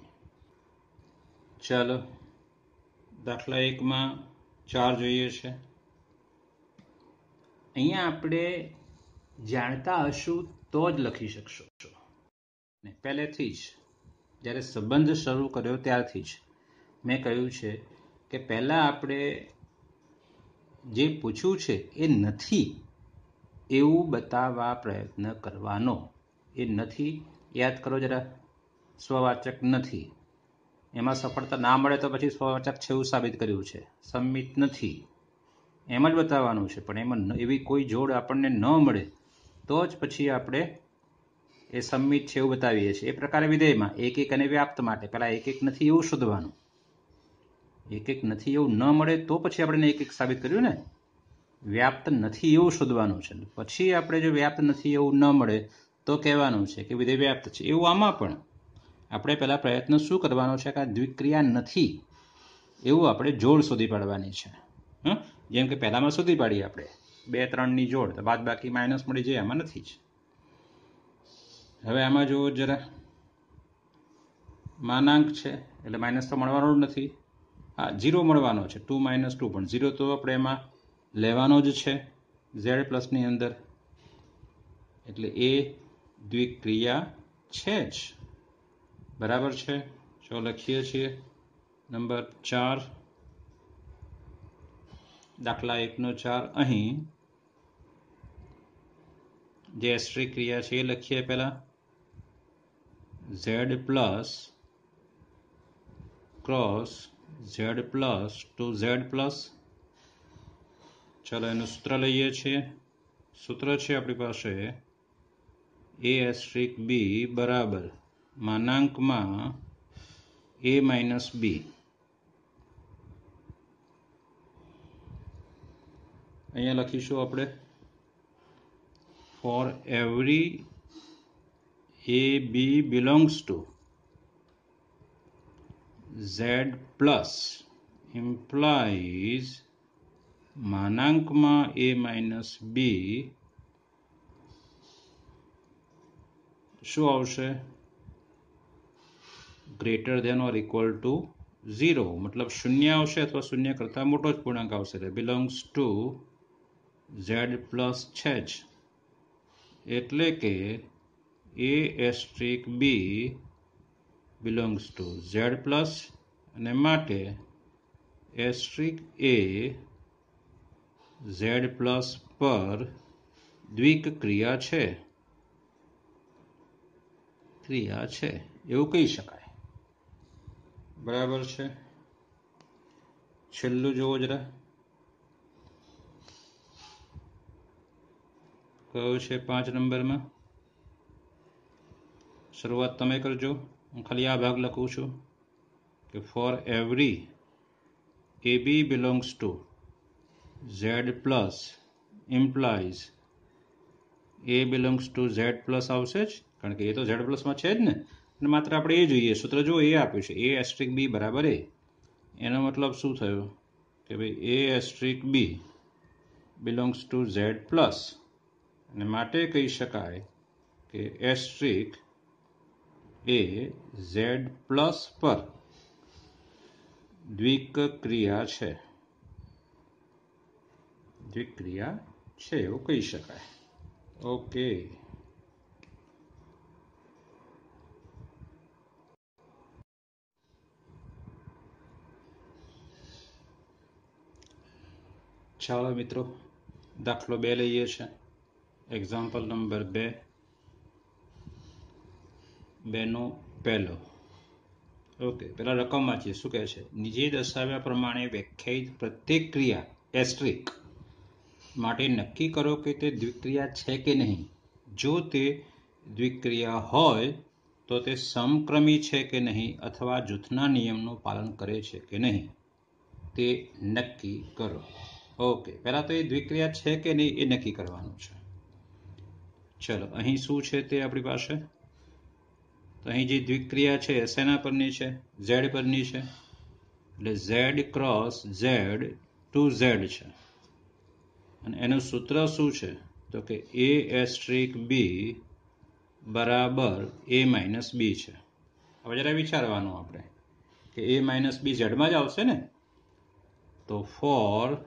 ચાલો. દાખલા એકમાં ચાર જોઈએ છે. અહીંયા આપણે જાણતા હશું તો જ લખી શકશો. પહેલેથી જ. જ્યારે સંબંધ શરૂ કર્યો ત્યારથી જ. મેં કહ્યું છે કે પહેલાં આપણે જે પૂછ્યું છે એ નથી એવું બતાવવા પ્રયત્ન કરવાનો. એ નથી, યાદ કરો જરા, સ્વવાચક નથી. એમાં સફળતા ના મળે તો પછી સ્વવાચક છે એવું સાબિત કર્યું છે. સંમિત નથી. એમ જ બતાવવાનું છે, પણ એમાં એવી કોઈ જોડ આપણને ન મળે તો જ પછી આપણે એ સંમિત છે એવું બતાવીએ છીએ. એ પ્રકારે વિધેયમાં એક એક અને વ્યાપ્ત માટે પહેલાં એક એક નથી એવું શોધવાનું. એક એક નથી એવું ન મળે તો પછી આપણે એક એક સાબિત કર્યું ને? વ્યાપ્ત નથી એવું શોધવાનું છે. પછી આપણે જો વ્યાપ્ત નથી એવું ન મળે તો કહેવાનું છે કે વિધેય વ્યાપ્ત છે. એવું આમાં પણ આપણે પહેલાં પ્રયત્ન શું કરવાનો છે કે આ દ્વિક્રિયા નથી એવું આપણે જોડ શોધી પાડવાની છે. જેમ કે પહેલાંમાં શોધી પાડીએ આપણે. બે ત્રણની જોડ. તો બાદ બાકી માઇનસ મળી જાય આમાં નથી જ. હવે આમાં જુઓ જરા. માનાંક છે, એટલે માઇનસ તો મળવાનો જ નથી. હા ઝીરો મળવાનો છે ટુ માઇનસ ટુ પણ ઝીરો તો આપણે એમાં લેવાનો જ છે ઝેડ પ્લસની અંદર. એટલે એ દ્વિક્રિયા છે જ. બરાબર છે? જો લખીએ છીએ. નંબર ચાર. દાખલા એકનો ચાર. અહીં જે એસ્ટ્રી ક્રિયા છે એ લખીએ પહેલાં. Z plus cross Z plus to Z plus. ચાલો એનું સૂત્ર લઈએ છીએ. સૂત્ર છે આપણી પાસે એ એસ્ટ્રિક બી બરાબર. માનાંકમાં એ માઇનસ બી. અહીંયા લખીશું આપણે. For every A B belongs to. Z plus implies માનાંકમાં A minus B. શું આવશે? Greater than or equal to zero. મતલબ શૂન્ય આવશે અથવા શૂન્ય કરતાં મોટો જ પૂર્ણાંક આવશે. એટલે બિલોંગ્સ ટુ ઝેડ પ્લસ છે જ. એટલે કે A asterisk B belongs to Z plus અને માટે એસ્ટ્રિક એ ઝેડ પ્લસ પર દ્વિક ક્રિયા છે. ક્રિયા છે. એવું કહી શકાય. બરાબર છે? છેલ્લું જોવો જરા. કયો છે પાંચ નંબરમાં? શરૂઆત તમે કરજો. હું ખાલી આ ભાગ લખું છું કે for every A B belongs to Z plus implies A belongs to Z plus આવશે જ? કારણ કે એ તો ઝેડ પ્લસમાં છે જ ને. અને માત્ર આપણે એ જોઈએ. સૂત્ર જો એ આપ્યું છે. એ એસ્ટ્રિક બી બરાબર એ એનો મતલબ શું થયો? કે ભાઈ A asterisk B belongs to Z plus અને માટે કહી શકાય કે એસ્ટ્રિક એ ઝેડ પ્લસ પર દ્વિક ક્રિયા છે. દ્વિક ક્રિયા છે એવું કહી શકાય. ઓકે. ચાલો મિત્રો, દાખલો બે લઈએ છે. એક્ઝામ્પલ નંબર બે. બેનો પહેલો. ઓકે પેલા રકમ વાંચીએ. શું કહે છે? નીચે દર્શાવ્યા પ્રમાણે વ્યાખ્યાયિત પ્રત્યેક ક્રિયા એસ્ટ્રિક માટે નક્કી કરો કે તે દ્વિક્રિયા છે કે નહીં. જો તે દ્વિક્રિયા હોય, તો તે સમક્રમી છે કે નહીં અથવા જૂથના નિયમનું પાલન કરે છે કે નહીં. તે નક્કી કરો. ઓકે પહેલાં તો એ દ્વિક્રિયા છે કે નહીં એ નક્કી કરવાનું છે. ચલો, અહીં શું છે તે આપણી પાસે? તો અહીં જે દ્વિક્રિયા છે શેના પરની છે? ઝેડ પરની છે. એટલે Z cross Z to Z છે. અને એનું સૂત્ર શું છે? તો કે એ એસ્ટ્રીક બી બરાબર એ માઇનસ બી છે. હવે જરા વિચારવાનું આપણે કે એ માઇનસ બી ઝેડમાં જ આવશે ને? તો for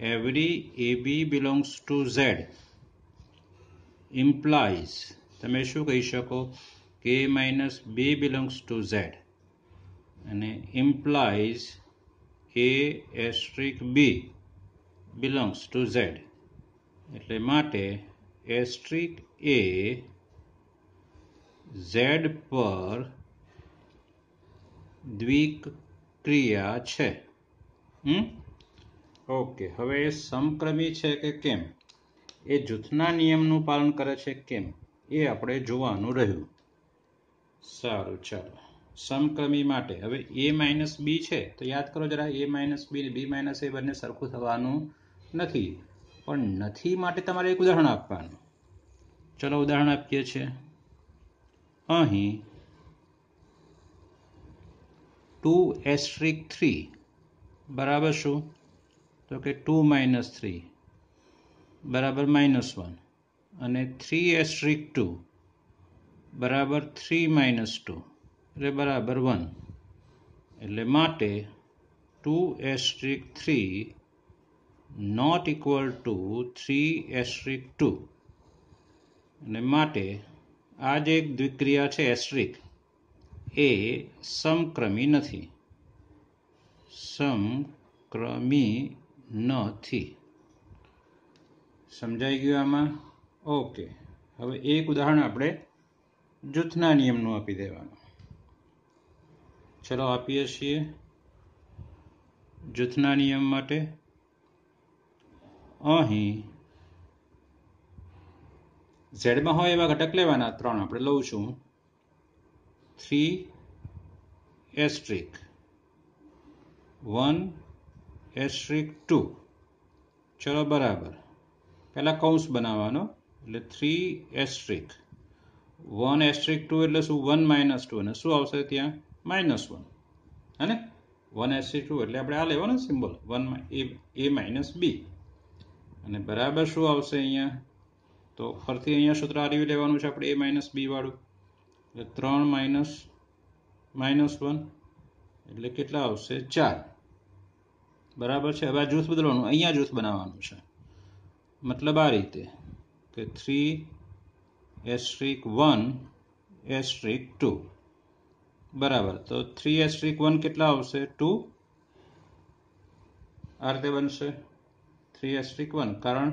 every A B belongs to Z implies તમે શું કહી શકો? કે minus B belongs to Z અને implies A asterisk B belongs to Z એટલે માટે એસ્ટ્રિક એ ઝેડ પર દ્વિક ક્રિયા છે. હમ? ઓકે, હવે એ સમક્રમી છે કે કેમ? એ જૂથના નિયમનું પાલન કરે છે કેમ? એ આપણે જોવાનું રહ્યું. સારું, ચાલો. સમક્રમી માટે. હવે એ માઇનસ બી છે, તો યાદ કરો જરા, એ માઇનસ બી ને બી માઇનસ એ બંને સરખું થવાનું નથી. પણ નથી માટે તમારે એક ઉદાહરણ આપવાનું. ચલો ઉદાહરણ આપીએ છીએ અહીં ટુ એસ્ટ્રિક થ્રી. બરાબર શું? તો કે ટુ માઇનસ થ્રી. બરાબર માઇનસ વન. અને થ્રી એસ્ટ્રિક ટુ બરાબર થ્રી માઇનસ ટુ એટલે બરાબર વન એટલે માટે two asterisk three not equal to three asterisk two અને માટે આ જે દ્વિક્રિયા છે એસ્ટ્રિક એ સમક્રમી નથી. સમક્રમી નથી. સમજાઈ ગયું આમાં? ઓકે. હવે એક ઉદાહરણ આપણે જૂથના નિયમનું આપી દેવાનું. ચલો આપીએ છીએ જૂથના નિયમ માટે. અહીં ઝેડમાં હોય એવા ઘટક લેવાના ત્રણ આપણે લઉં છું. Three asterisk. One asterisk two. ચલો બરાબર. પહેલાં કૌંસ બનાવવાનો. એટલે three asterisk one asterisk two એટલે શું? વન માઇનસ ટુ અને શું આવશે ત્યાં? માઇનસ વન હે ને? વન એસ્ટ્રિક ટુ એટલે આપણે આ લેવાનો symbol one A minus B અને બરાબર શું આવશે અહીંયા? તો ફરતી અહીંયા સૂત્ર આરવી લેવાનું છે આપણે એ માઇનસ બી વાળું. એટલે ત્રણ માઇનસ માઇનસ વન એટલે કેટલા આવશે? ચાર. બરાબર છે? હવે આ જૂથ બદલવાનું. અહીંયા જૂથ બનાવવાનું છે. મતલબ આ રીતે. કે three asterisk one asterisk two બરાબર. તો થ્રી એસ્ટ્રિક વન કેટલા આવશે? ટુ આ રીતે બનશે. થ્રી એસ્ટ્રિક વન કારણ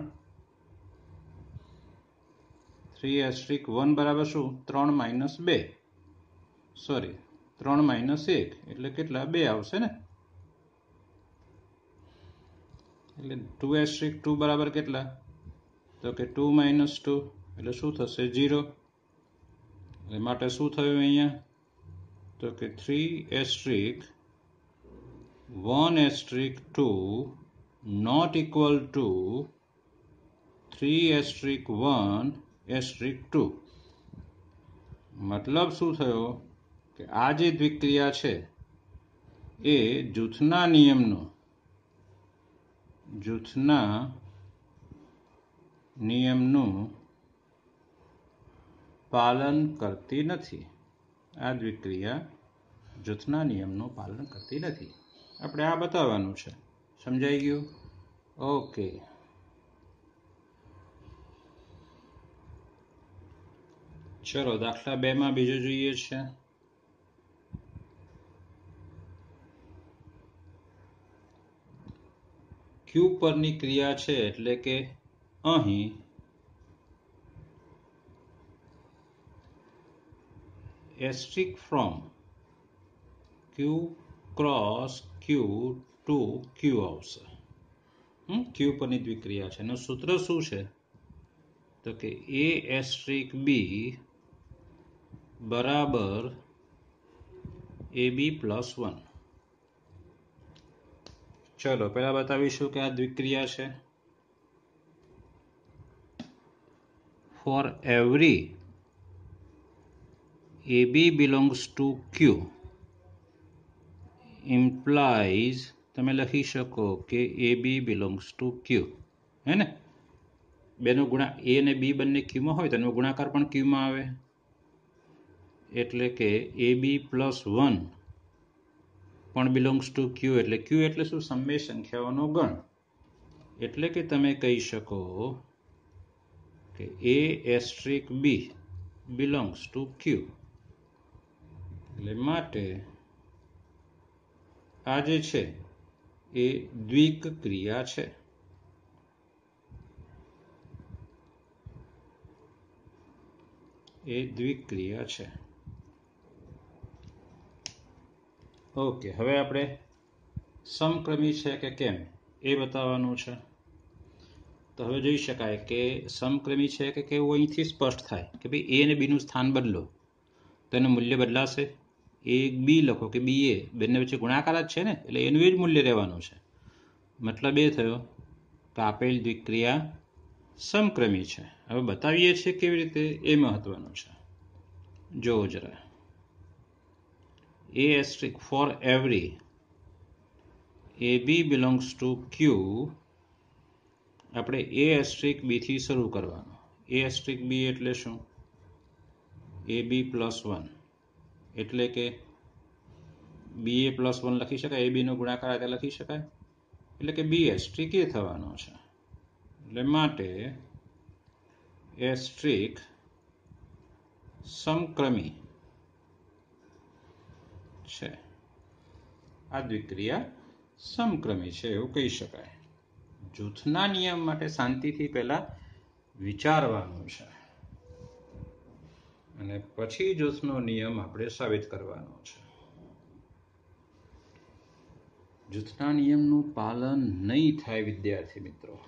થ્રી એસ્ટ્રિક વન બરાબર શું? ત્રણ માઇનસ બે. સોરી ત્રણ માઇનસ એક. એટલે કેટલા? બે આવશે ને? એટલે ટુ એસ્ટ્રિક ટુ બરાબર કેટલા? તો કે ટુ માઇનસ ટુ, એટલે શું થશે? ઝીરો. એ માટે શું થયું અહીંયા? તો કે three asterisk, one asterisk two, not equal to, three asterisk one, asterisk two. મતલબ શું થયો? કે આ જે દ્વિક્રિયા છે, એ જૂથના નિયમનો, જૂથના નિયમનું પાલન કરતી નથી. આ દ્વિક્રિયા જૂથના નિયમનું પાલન કરતી નથી. આપણે આ બતાવવાનું છે. સમજાઈ ગયું? ઓકે. ચલો, દાખલા બે માં બીજું જોઈએ છે. ક્યુ પરની ક્રિયા છે એટલે કે અહીં asterisk from Q cross Q to Q આવશે. ક્યુ પરની દ્વિક્રિયા છે. એનું સૂત્ર શું છે? તો કે એ એસ્ટ્રિક બી બરાબર એ બી પ્લસ વન ચલો, પહેલાં બતાવીશું કે આ દ્વિક્રિયા છે. Every A B belongs to Q implies તમે લખી શકો કે A B belongs to Q હે ને? બેનો ગુણા એ અને બી બંને ક્યુમાં હોય તો એનો ગુણાકાર પણ ક્યુમાં આવે. એટલે કે એ બી પ્લસ વન પણ બિલોંગ્સ ટુ ક્યુ એટલે ક્યુ એટલે શું? સમય સંખ્યાઓનો ગણ. એટલે કે તમે કહી શકો કે A asterisk B belongs to Q એટલે માટે આ જે છે, એ દ્વિક ક્રિયા છે. એ દ્વિક્રિયા છે. ઓકે હવે આપણે સમક્રમી છે કે કેમ? એ બતાવવાનું છે. તો હવે જોઈ શકાય કે સમક્રમી છે કે કેવું અહીંથી સ્પષ્ટ થાય કે ભાઈ એ અને બીનું સ્થાન બદલો, તો એનું મૂલ્ય બદલાશે. એ બી લખો કે બી એ બંને વચ્ચે ગુણાકાર જ છે ને, એટલે એનું એ જ મૂલ્ય રહેવાનું છે. મતલબ એ થયો કે આપેલ દ્વિક્રિયા સમક્રમી છે. હવે બતાવીએ છીએ કેવી રીતે એ મહત્વનું છે. જોવો જરા. A asterisk for every A B belongs to Q આપણે એ એસ્ટ્રિક બીથી શરૂ કરવાનું. એ એસ્ટ્રિક બી એટલે શું? એ બી પ્લસ વન એટલે કે બી એ પ્લસ વન લખી શકાય એ બીનો ગુણાકાર આ લખી શકાય. એટલે કે બી એસ્ટ્રિક એ થવાનો છે. એટલે માટે એસ્ટ્રિક સમક્રમી છે. આ દ્વિક્રિયા સમક્રમી છે, એવું કહી શકાય. જૂથના નિયમ માટે શાંતિથી પહેલા વિચારવાનું છે. અને પછી જૂથનો નિયમ આપણે સાબિત કરવાનો છે. જૂથના નિયમનું પાલન નહીં થાય, વિદ્યાર્થી મિત્રો.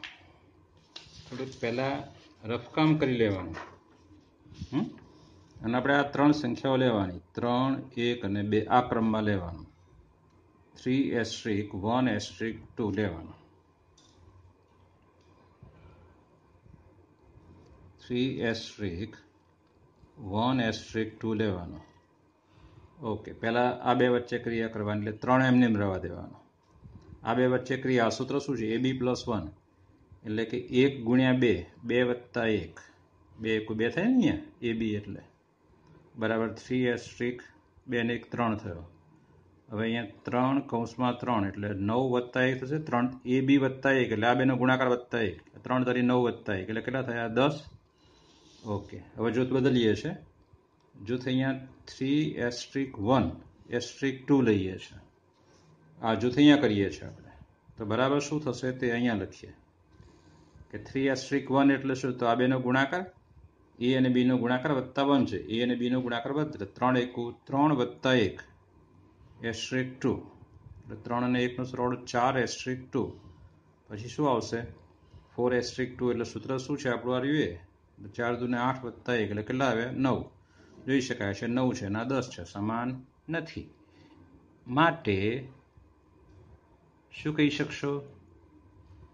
થોડુંક પહેલાં રફકામ કરી લેવાનું. હમ? અને આપણે આ ત્રણ સંખ્યાઓ લેવાની. ત્રણ, એક અને બે આ ક્રમમાં લેવાનું. Three asterisk, one asterisk, two લેવાનું. Three asterisk one asterisk two લેવાનો. ઓકે પહેલાં આ બે વચ્ચે ક્રિયા કરવાની, એટલે ત્રણ એમને રહેવા દેવાનો. આ બે વચ્ચે ક્રિયા સૂત્ર શું છે? એ બી પ્લસ વન એટલે કે એક ગુણ્યા બે બે વત્તા એક. બે એક બે થાય ને અહીંયા? એ બી એટલે. બરાબર થ્રી એસ્ટ્રિક બે ને એક ત્રણ થયો. હવે અહીંયા ત્રણ કૌંસમાં ત્રણ, એટલે નવ વત્તા એક થશે, ત્રણ એ બી વત્તા એક, એટલે આ બેનો ગુણાકાર વત્તા એક. ત્રણ તરી નવ વત્તા એક, એટલે કેટલા થયા? દસ. ઓકે હવે જૂથ બદલીએ છે. જૂથ અહીંયા three asterisk one asterisk two લઈએ છે. આ જૂથ અહીંયા કરીએ છીએ આપણે. તો બરાબર શું થશે તે અહીંયા લખીએ. કે થ્રી એસ્ટ્રિક વન એટલે શું? તો આ બેનો ગુણાકાર. એ અને બીનો ગુણાકાર વત્તા વન છે. એ અને બીનો ગુણાકાર વધે ત્રણ એકુ ત્રણ વત્તા એક. એસ્ટ્રિક ટુ એટલે ત્રણ અને એકનો સરવાળો ચાર એસ્ટ્રિક ટુ પછી શું આવશે? ફોર એસ્ટ્રિક ટુ એટલે સૂત્ર શું છે આપણું આ રહ્યું ચાર દુને આઠ વત્તા એક એટલે કેટલા આવે? નવ. જોઈ શકાય છે નવ છે ના દસ છે, સમાન નથી. માટે શું કહી શકશો?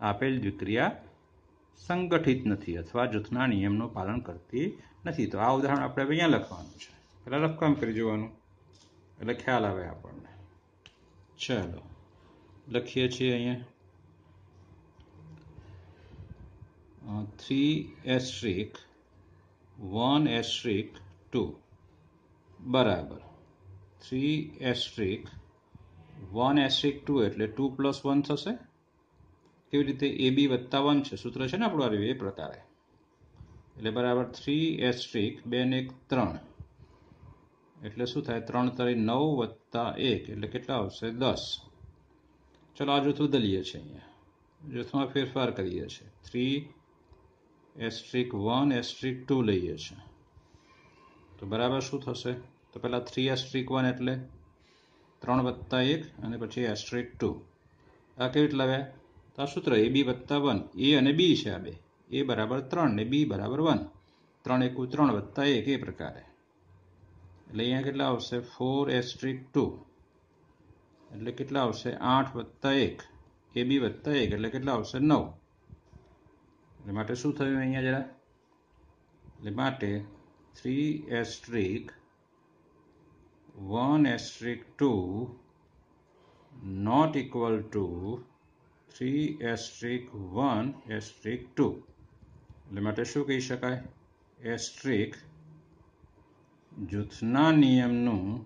આપેલ દ્વિક્રિયા સંગઠિત નથી અથવા જૂથના નિયમનું પાલન કરતી નથી. તો આ ઉદાહરણ આપણે અહીંયા લખવાનું છે. પહેલાં રફકામ કરી જોવાનું. એટલે ખ્યાલ આવે આપણને. ચાલો. લખીએ છીએ અહીંયા. Three asterisk one asterisk two બરાબર. Three asterisk one asterisk two એટલે ટુ પ્લસ વન થશે. કેવી રીતે? એ બી વત્તા વન છે. સૂત્ર છે ને આપણું આવ્યું એ પ્રકારે. એટલે બરાબર થ્રી એસ્ટ્રિક બે ને એક, ત્રણ. એટલે શું થાય? ત્રણ તારી નવ વત્તા એક. એટલે કેટલા આવશે? દસ. ચલો આ જૂથ બદલીએ છીએ અહીંયા. જૂથમાં ફેરફાર કરીએ છીએ. Three asterisk one, asterisk two લઈએ છીએ તો બરાબર શું થશે? તો પહેલાં થ્રી એસ્ટ્રિક વન એટલે ત્રણ વત્તા એક અને પછી એસ્ટ્રિક ટુ. આ કેવી રીતે લાવ્યા તો આ સૂત્ર એ બી વત્તા વન, એ અને બી છે આ બે. એ બરાબર ત્રણ ને બી બરાબર વન. ત્રણ એકુ ત્રણ વત્તા એક એ પ્રકારે. એટલે અહીંયા કેટલા આવશે? Four asterisk two. એટલે કેટલા આવશે? આઠ વત્તા એક. એ બી વત્તા એક, એટલે કેટલા આવશે? નવ. એટલે માટે શું થયું અહીંયા જરા? એટલે માટે three asterisk one asterisk two not equal to three asterisk one asterisk two એટલે માટે શું કહી શકાય? એસ્ટ્રિક જૂથના નિયમનું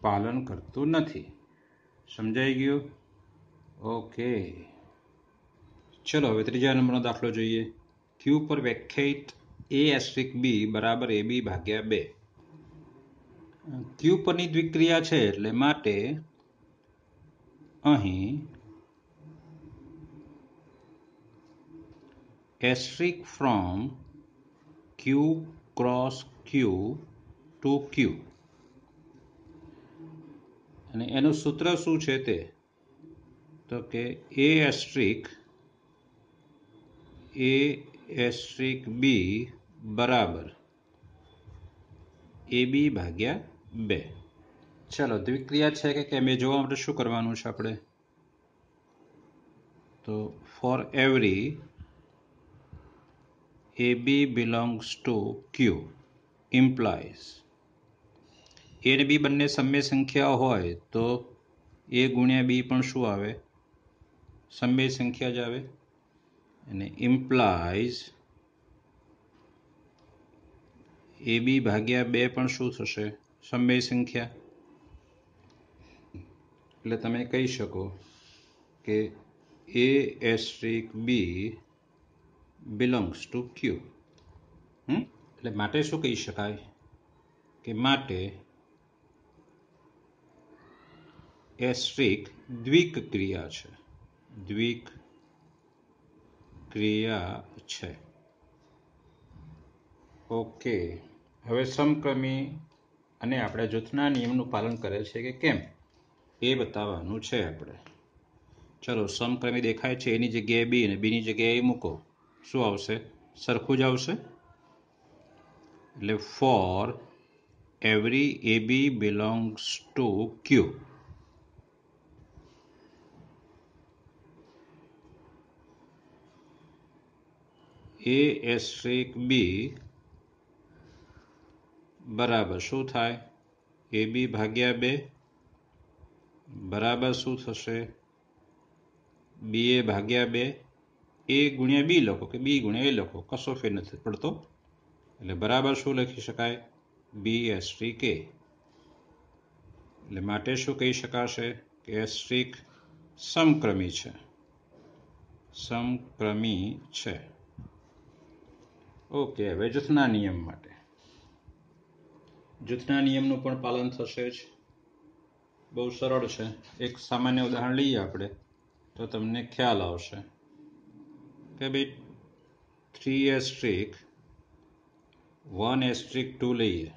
પાલન કરતું નથી. સમજાઈ ગયું? ઓકે ચલો હવે ત્રીજા નંબરનો દાખલો જોઈએ. ક્યુ પર વ્યાખ્યાયિત એ એસ્ટ્રિક બી બરાબર એ બી ભાગ્યા બે. ક્યુ પરની દ્વિક્રિયા છે એટલે માટે અહીં asterisk from Q cross Q to Q અને એનું સૂત્ર શું છે તે? તો કે એ એસ્ટ્રિક એ એસ્ટ્રિક બી બરાબર. એ બી ભાગ્યા બે. ચાલો, દ્વિક્રિયા છે કે કેમ? એ જોવા માટે શું કરવાનું છે આપણે? તો for every A B belongs to Q, implies. A ને બી બંને સમય સંખ્યા હોય તો એ ગુણ્યા બી પણ શું આવે? સમય સંખ્યા જ આવે. અને ઇમ્પ્લાઇઝ એ બી ભાગ્યા બે પણ શું થશે? સમય સંખ્યા. એટલે તમે કહી શકો કે A asterisk B belongs to Q એટલે માટે શું કહી શકાય? કે માટે એસ્ટ્રિક દ્વિક ક્રિયા છે. દ્વિક ક્રિયા છે. ઓકે હવે સમક્રમી અને આપણે જૂથના નિયમનું પાલન કરે છે કે કેમ? એ બતાવવાનું છે આપણે. ચલો, સમક્રમી દેખાય છે. એની જગ્યાએ બી અને બીની જગ્યાએ મૂકો. શું આવશે? સરખું જ આવશે? એટલે for every A B belongs to Q A asterisk B બરાબર શું થાય? એ બી ભાગ્યા બે બરાબર શું થશે? બી એ ભાગ્યા બે એ ગુણ્યા બી લખો કે બી ગુણ્યા એ લખો, કશો ફેર નથી પડતો. એટલે બરાબર શું લખી શકાય? બી એસ્ટ્રિક એ એટલે માટે શું કહી શકાશે કે એસ્ટ્રિક સમક્રમી છે. સમક્રમી છે. ઓકે, હવે જૂથના નિયમ માટે. જૂથના નિયમનું પણ પાલન થશે જ. બહુ સરળ છે. એક સામાન્ય ઉદાહરણ લઈએ આપણે, તો તમને ખ્યાલ આવશે. કે ભાઈ three asterisk one asterisk two લઈએ.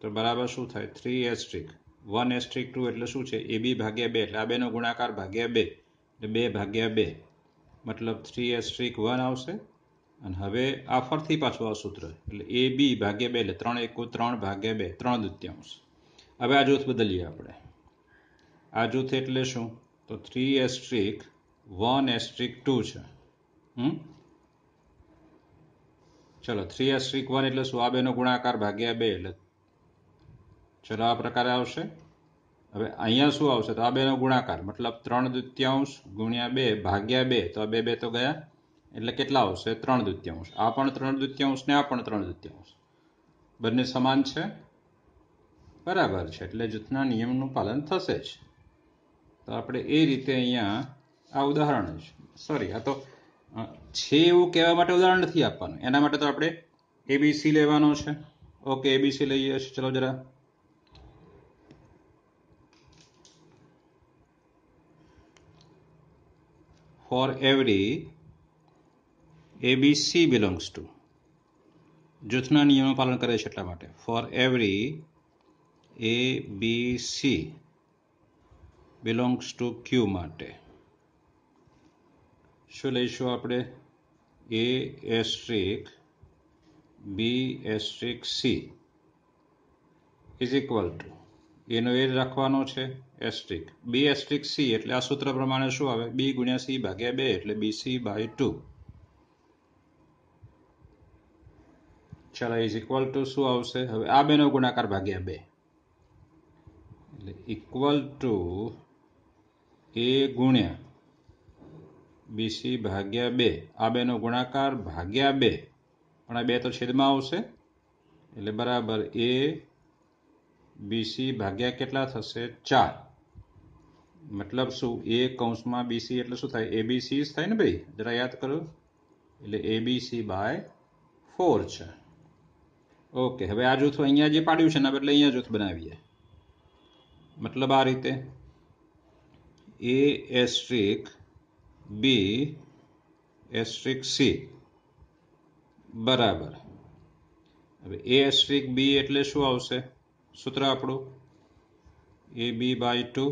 તો બરાબર શું થાય? Three asterisk one asterisk two એટલે શું છે? એ બી ભાગ્યા બે, એટલે આ બેનો ગુણાકાર ભાગ્યા બે, એટલે બે ભાગ્યા બે. મતલબ થ્રી એસ્ટ્રિક વન આવશે અને હવે આ ફરથી પાછું આ સૂત્ર, એટલે એ બી ભાગ્યા બે, એટલે ત્રણ એકુ ત્રણ ભાગ્યા બે, ત્રણ દૃત્યાંશ. હવે આ જૂથ બદલીએ આપણે. આ જૂથ એટલે શું? તો three asterisk one asterisk two છે. હમ? ચલો થ્રી એસ્ટ્રિક વન એટલે શું? આ બેનો ગુણાકાર ભાગ્યા બે, એટલે ચલો આ પ્રકારે આવશે. હવે અહીંયા શું આવશે? તો આ બેનો ગુણાકાર, મતલબ ત્રણ દૃત્યાંશ ગુણ્યા બે ભાગ્યા બે, તો આ બે બે તો ગયા એટલે કેટલા આવશે? ત્રણ દૃત્યાંશ આ પણ ત્રણ દૃત્યાંશ ને આ પણ ત્રણ દૃત્યાંશ બંને સમાન છે? બરાબર છે. એટલે જૂથના નિયમનું પાલન થશે જ. તો આપણે એ રીતે અહીંયા આ ઉદાહરણ છે સોરી આ તો છે એવું કહેવા માટે ઉદાહરણ નથી આપવાનું. એના માટે તો આપણે એબીસી લેવાનો છે. ઓકે એબીસી લઈએ છીએ. ચલો જરા. For every ABC belongs to જૂથના નિયમો પાલન કરે છે એટલા માટે. For every A B C belongs to Q માટે. શું લઈશું આપણે? A asterisk B asterisk C is equal to એનો એ રાખવાનો છે એસ્ટ્રિક બી એસ્ટ્રિક સી એટલે આ સૂત્ર પ્રમાણે શું આવે? બી ગુણ્યા સી ભાગ્યા બે એટલે બી સી બાય ટુ ચાલો ઇઝ ઇક્વલ ટુ શું આવશે હવે આ બેનો ગુણાકાર ભાગ્યા બે. એટલે ઇક્વલ ટુ એ ગુણ્યા બીસી ભાગ્યા બે. આ બેનો ગુણાકાર ભાગ્યા બે. પણ આ બે તો છેદમાં આવશે. એટલે બરાબર એ બીસી ભાગ્યા કેટલા થશે? ચાર. મતલબ શું? એ કૌંસમાં બીસી એટલે શું થાય? એબીસી જ થાય ને ભાઈ? જરા યાદ કરો. એટલે A B C by four છે. ઓકે, હવે આ જૂથ અહીંયા જે પાડ્યું છે ને એટલે અહીંયા જૂથ બનાવીએ. મતલબ આ રીતે. A asterisk B asterisk C બરાબર. હવે એ એસ્ટ્રિક બી એટલે શું આવશે? સૂત્ર આપણું? એ બી બાય ટુ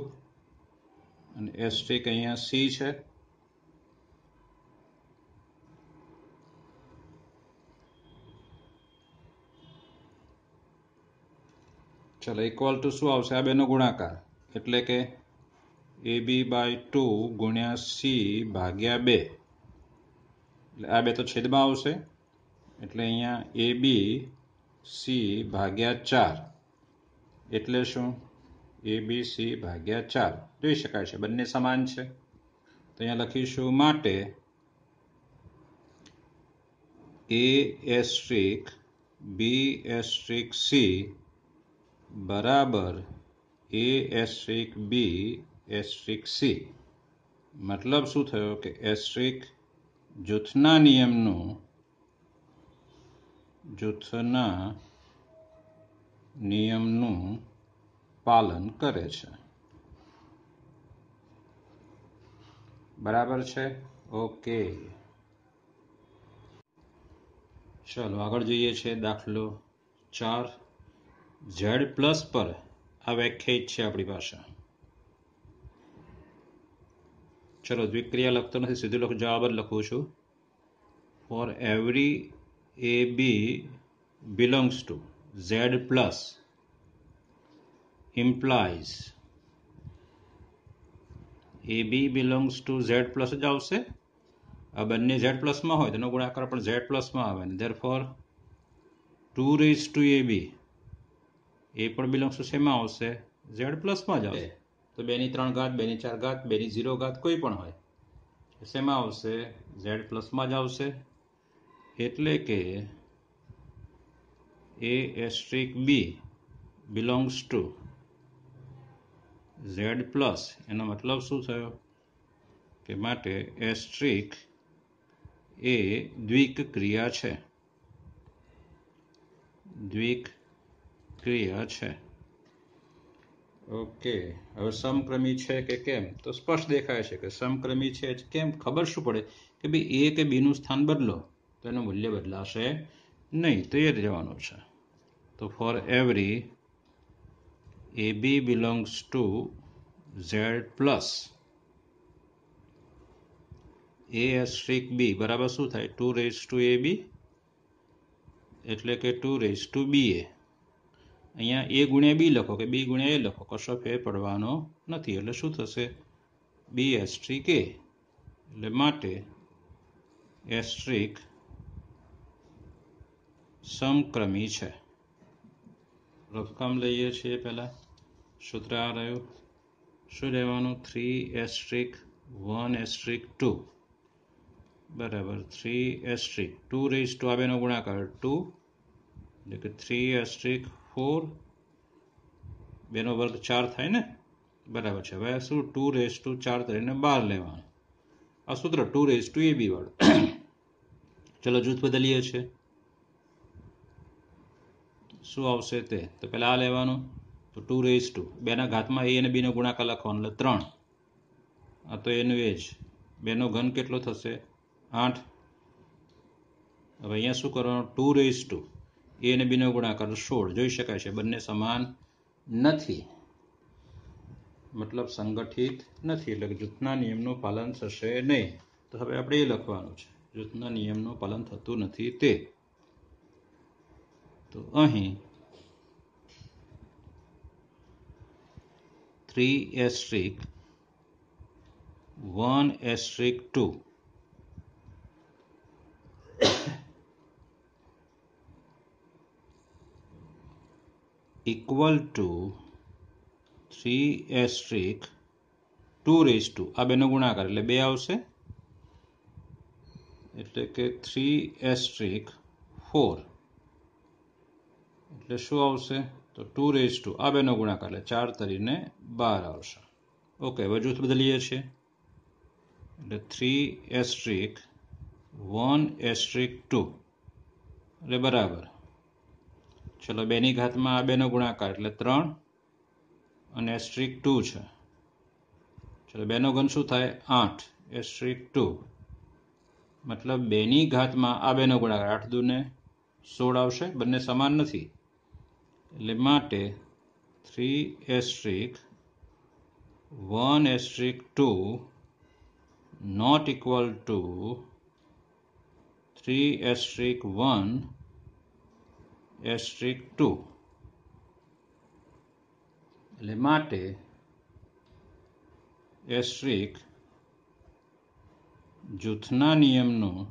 અને એસ્ટ્રિક અહીંયા સી છે. ચલો ઇક્વલ ટુ શું આવશે? આ બેનો ગુણાકાર. એટલે કે એ બી બાય ટુ ગુણ્યા સી ભાગ્યા બે. એટલે આ બે તો છેદમાં આવશે. એટલે અહીંયા એ બી સી ભાગ્યા ચાર. એટલે શું? એ બી સી ભાગ્યા ચાર. જોઈ શકાય છે, બંને સમાન છે. તો અહીંયા લખીશું માટે A asterisk B asterisk C બરાબર A asterisk B asterisk C મતલબ શું થયો કે એસ્ટ્રિક જૂથના નિયમનું જૂથના નિયમનું પાલન કરે છે. બરાબર છે? ઓકે ચલો આગળ જોઈએ છે દાખલો ચાર. ઝેડ પ્લસ પર આ વ્યાખ્યાયિત છે આપણી પાસે ચલો દ્વિક્રિયા લખતો નથી, સીધું લખ, જવાબ જ લખું છું. For every A B belongs to Z plus implies A B belongs to Z plus જ આવશે. આ બંને ઝેડ પ્લસમાં હોય, તેનો ગુણાકાર પણ ઝેડ પ્લસમાં આવે ને therefore two raise to A B એ પણ બિલોંગ્સ ટુ શેમાં આવશે? ઝેડ પ્લસમાં જ આવશે. તો બેની ત્રણ ઘાત બેની ચાર ઘાત બેની ઝીરો ઘાત કોઈ પણ હોય. શેમાં આવશે? ઝેડ પ્લસમાં જ આવશે. એટલે કે A asterisk B belongs to Z plus એનો મતલબ શું થયો? કે માટે એસ્ટ્રિક એ દ્વિક ક્રિયા છે. દ્વિક ક્રિયા છે. ઓકે, હવે સમક્રમી છે કે કેમ? તો સ્પષ્ટ દેખાય છે કે સમક્રમી છે કેમ? ખબર શું પડે? કે ભાઈ એ કે બીનું સ્થાન બદલો, તો એનું મૂલ્ય બદલાશે નહીં, તો એ જ રહેવાનું છે. તો for every, A B belongs to Z plus. A asterisk B, બરાબર શું થાય? Two raise to A B? એટલે કે two raise to B A. અહીંયા એ ગુણ્યા બી લખો કે બી ગુણ્યા એ લખો. કશો ફેર પડવાનો નથી. એટલે શું થશે? બી એસટ્રી કે એટલે માટે એસ્ટ્રીક સમક્રમી છે. રફકામ લઈએ છીએ પહેલાં. સૂત્ર આ રહ્યું. શું લેવાનું three asterisk one asterisk two. બરાબર. Three asterisk. Two raise to. આ બેનો ગુણાકાર. ટુ. એટલે કે થ્રી એસ્ટ્રિક ફોર બેનો વર્ગ ચાર થાય ને? બરાબર છે. હવે શું ટુ રેસ ટુ ચાર તરીને બાર લેવાનું. આ સૂત્ર two raise to A B વાળું. ચલો જૂથ બદલીએ છે. શું આવશે તે? તો પહેલાં આ લેવાનું. તો ટુ રેસ ટુ બેના ઘાતમાં એ અને બીનો ગુણાકાર લખવાનો. એટલે ત્રણ. આ તો એનું એ જ. બેનો ઘન કેટલો થશે? આઠ. હવે અહીંયા શું કરવાનું? ટુ રેસ ટુ એ અને ગુણાકાર સોળ. જોઈ શકાય છે, બંને સમાન નથી. મતલબ સંગઠિત નથી, એટલે જૂથના નિયમનું પાલન થશે નહીં. તો હવે આપણે એ લખવાનું છે, જૂથના નિયમનું પાલન થતું નથી તે. તો અહીં three asterisk one asterisk two equal to three asterisk two raise to આ બેનો ગુણાકાર, એટલે બે આવશે. એટલે કે થ્રી એસ્ટ્રીક ફોર એટલે શું આવશે? તો ટુ રેસ ટુ આ બેનો ગુણાકાર, એટલે ચાર તરીને બાર આવશે. ઓકે હવે જૂથ બદલીએ છીએ. એટલે three asterisk one asterisk two એટલે બરાબર. ચલો, બેની ઘાતમાં આ બેનો ગુણાકાર, એટલે ત્રણ અને એસ્ટ્રિક ટુ છે. ચલો, બેનો ઘન શું થાય? આઠ. Asterisk two. મતલબ બેની ઘાતમાં આ બેનો ગુણાકાર, આઠ દુને સોળ આવશે, બંને સમાન નથી. એટલે માટે three asterisk, one asterisk two, not equal to, three asterisk one asterisk two એટલે માટે એસ્ટ્રિક જૂથના નિયમનું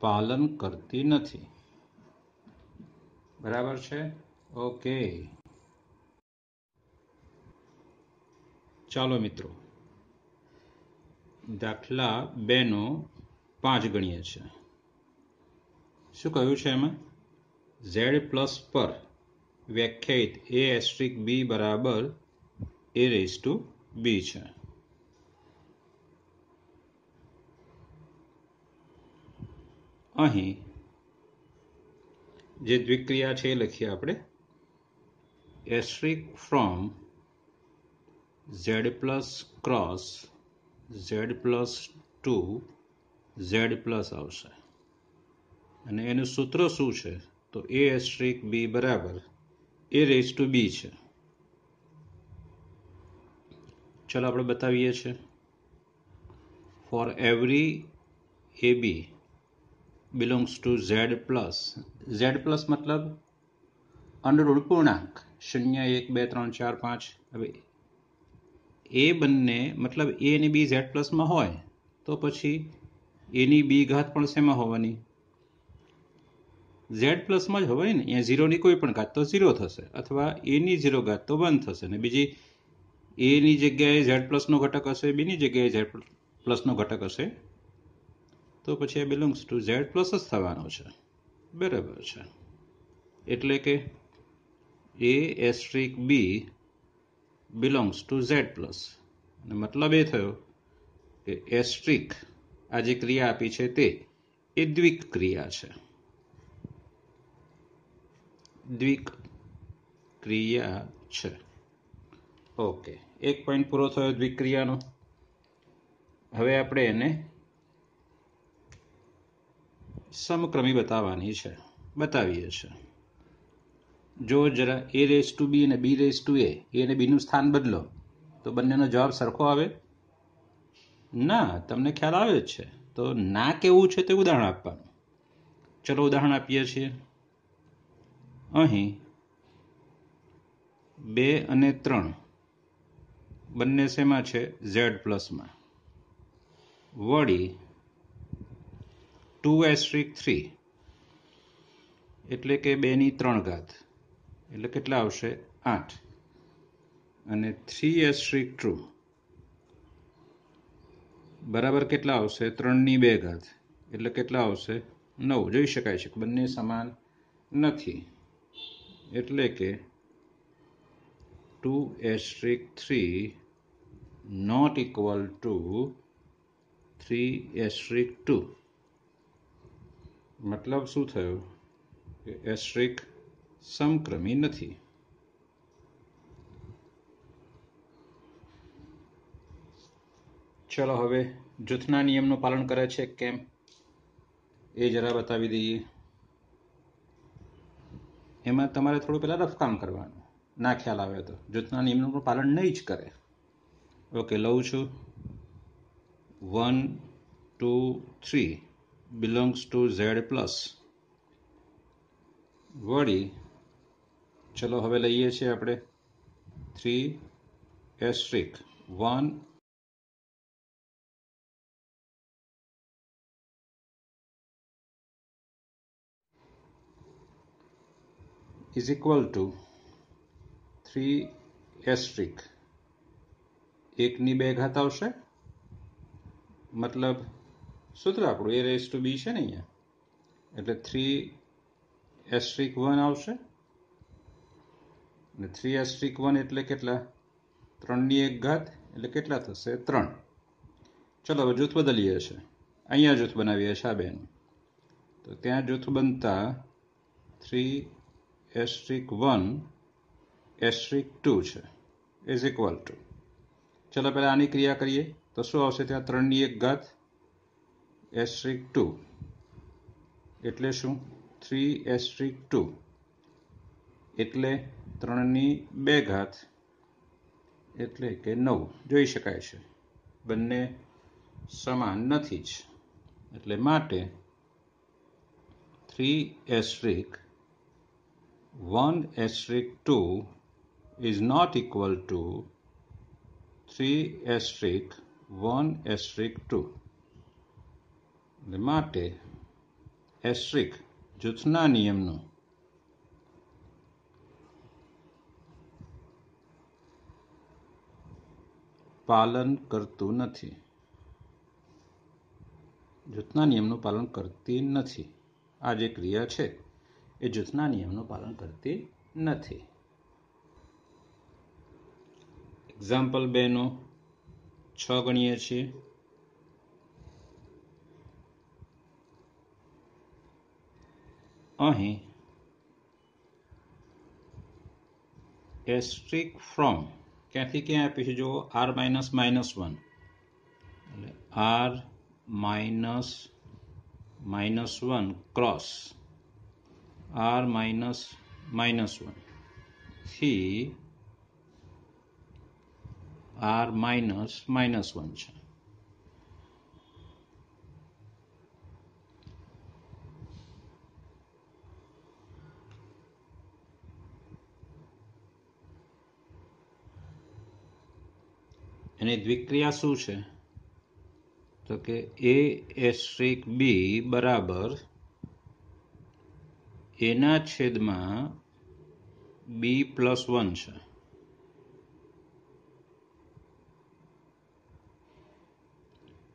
પાલન કરતી નથી. બરાબર છે? ઓકે. ચાલો મિત્રો. દાખલા બેનો પાંચ ગણીએ છીએ. શું કહ્યું છે એમાં? ઝેડ પ્લસ પર વ્યાખ્યાયિત એ એસ્ટ્રિક બી બરાબર એ રેસ ટુ બી છે. અહીં જે દ્વિક્રિયા છે એ લખીએ આપણે. Asterisk from Z plus cross Z plus to Z plus આવશે. અને એનું સૂત્ર શું છે? તો એ એસ્ટ્રિક બી બરાબર, એ રેસ ટુ બી છે. ચલો આપણે બતાવીએ છીએ for every a b belongs to Z plus. Z plus મતલબ અંડરરૂડ પૂર્ણાંક. શૂન્ય, એક, બે, ત્રણ, ચાર, પાંચ. હવે એ બંને, મતલબ એ અને બી ઝેડ પ્લસમાં હોય તો પછી એની બી ઘાત પણ શેમાં હોવાની? ઝેડ પ્લસમાં જ હોય ને, અહીંયા ઝીરોની કોઈ પણ ઘાત તો ઝીરો થશે, અથવા એની ઝીરો ઘાત તો વન થશે. ને બીજી એની જગ્યાએ ઝેડ પ્લસનો ઘટક હશે બીની જગ્યાએ ઝેડ પ્લસનો ઘટક હશે, તો પછી a belongs to Z plus જ થવાનો છે. બરાબર છે. એટલે કે a asterisk b belongs to Z plus મતલબ એ થયો કે એસ્ટ્રિક આ જે ક્રિયા આપી છે તે એ દ્વિક ક્રિયા છે. દ્વિક ક્રિયા છે. ઓકે, એક પોઈન્ટ પૂરો થયો દ્વિક ક્રિયાનો. હવે આપણે એને સમક્રમી બતાવવાની છે. બતાવીએ છીએ જો જરા એ રેસ ટુ બી અને બી રેસ ટુ એ અને બીનું સ્થાન બદલો, તો બંનેનો જવાબ સરખો આવે. ના, તમને ખ્યાલ આવે જ છે. તો ના કેવું છે તે ઉદાહરણ આપવાનું. ચલો ઉદાહરણ આપીએ છીએ. અહીં બે અને ત્રણ. બંને શેમાં છે? ઝેડ પ્લસમાં. વળી ટુ એસ્ટ્રિક થ્રી. એટલે કે બેની ત્રણ ઘાત. એટલે કેટલા આવશે? આઠ. અને થ્રી એસ્ટ્રિક ટુ. બરાબર કેટલા આવશે? ત્રણની બે ઘાત. એટલે કેટલા આવશે? નવ. જોઈ શકાય છે કે બંને સમાન નથી. એટલે કે two asterisk three not equal to three asterisk two. મતલબ શું થયું? કે એસ્ટ્રિક સમક્રમી નથી. ચલો હવે જૂથના નિયમનું પાલન કરે છે કેમ? એ જરા બતાવી દઈએ. એમાં તમારે થોડું પહેલાં રફકામ કરવાનું. ના ખ્યાલ આવે તો. જૂથના નિયમનું પણ પાલન નહીં જ કરે. ઓકે, લઉં છું. One, two, three. Belongs to Z plus. વળી, ચલો હવે લઈએ છીએ આપણે. Three, asterisk. One is equal to three asterisk એકની બે ઘાત આવશે. મતલબ સૂત્ર આપણું એ રેસ ટુ બી છે ને અહીંયા. એટલે થ્રી એસ્ટ્રિક વન આવશે. અને થ્રી એસ્ટ્રિક વન એટલે કેટલા? ત્રણની એક ઘાત એટલે કેટલા થશે? ત્રણ. ચલો હવે જૂથ બદલીએ છીએ અહીંયા જૂથ બનાવીએ છે આ બેન. તો ત્યાં જૂથ બનતા three asterisk one, asterisk two છે. ઇઝ ઇક્વલ ટુ ચલો પહેલાં આની ક્રિયા કરીએ. તો શું આવશે ત્યાં? ત્રણની એક ઘાત એસ્ટ્રિક ટુ. એટલે શું? Three asterisk two. એટલે ત્રણની બે ઘાત. એટલે કે નવ. જોઈ શકાય છે. બંને સમાન નથી જ. એટલે માટે three asterisk 1 asterisk 2 is not equal to 3 asterisk 1 asterisk 2 માટે એસ્ટ્રિક જૂથના નિયમનું પાલન કરતું નથી. જૂથના નિયમનું પાલન કરતી નથી. આ જે ક્રિયા છે એ જૂથના નિયમનું પાલન કરતી નથી. એક્ઝામ્પલ બેનો છ ગણીએ છીએ. અહીં એસ્ટ્રિક ફ્રોમ ક્યાંથી ક્યાં આપી છે? જુઓ આર માઇનસ માઇનસ વન એટલે r minus minus one cross r minus minus વનથી R minus minus one છે. એની દ્વિક્રિયા શું છે? તો કે એ એસ્ટ્રિક બી બરાબર એના છેદમાં બી પ્લસ વન છે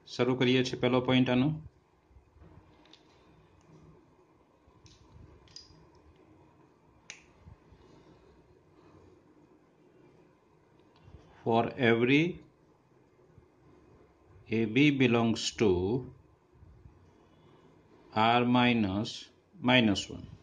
શરૂ કરીએ છીએ પહેલો પોઈન્ટ આનો for every AB belongs to R minus minus 1.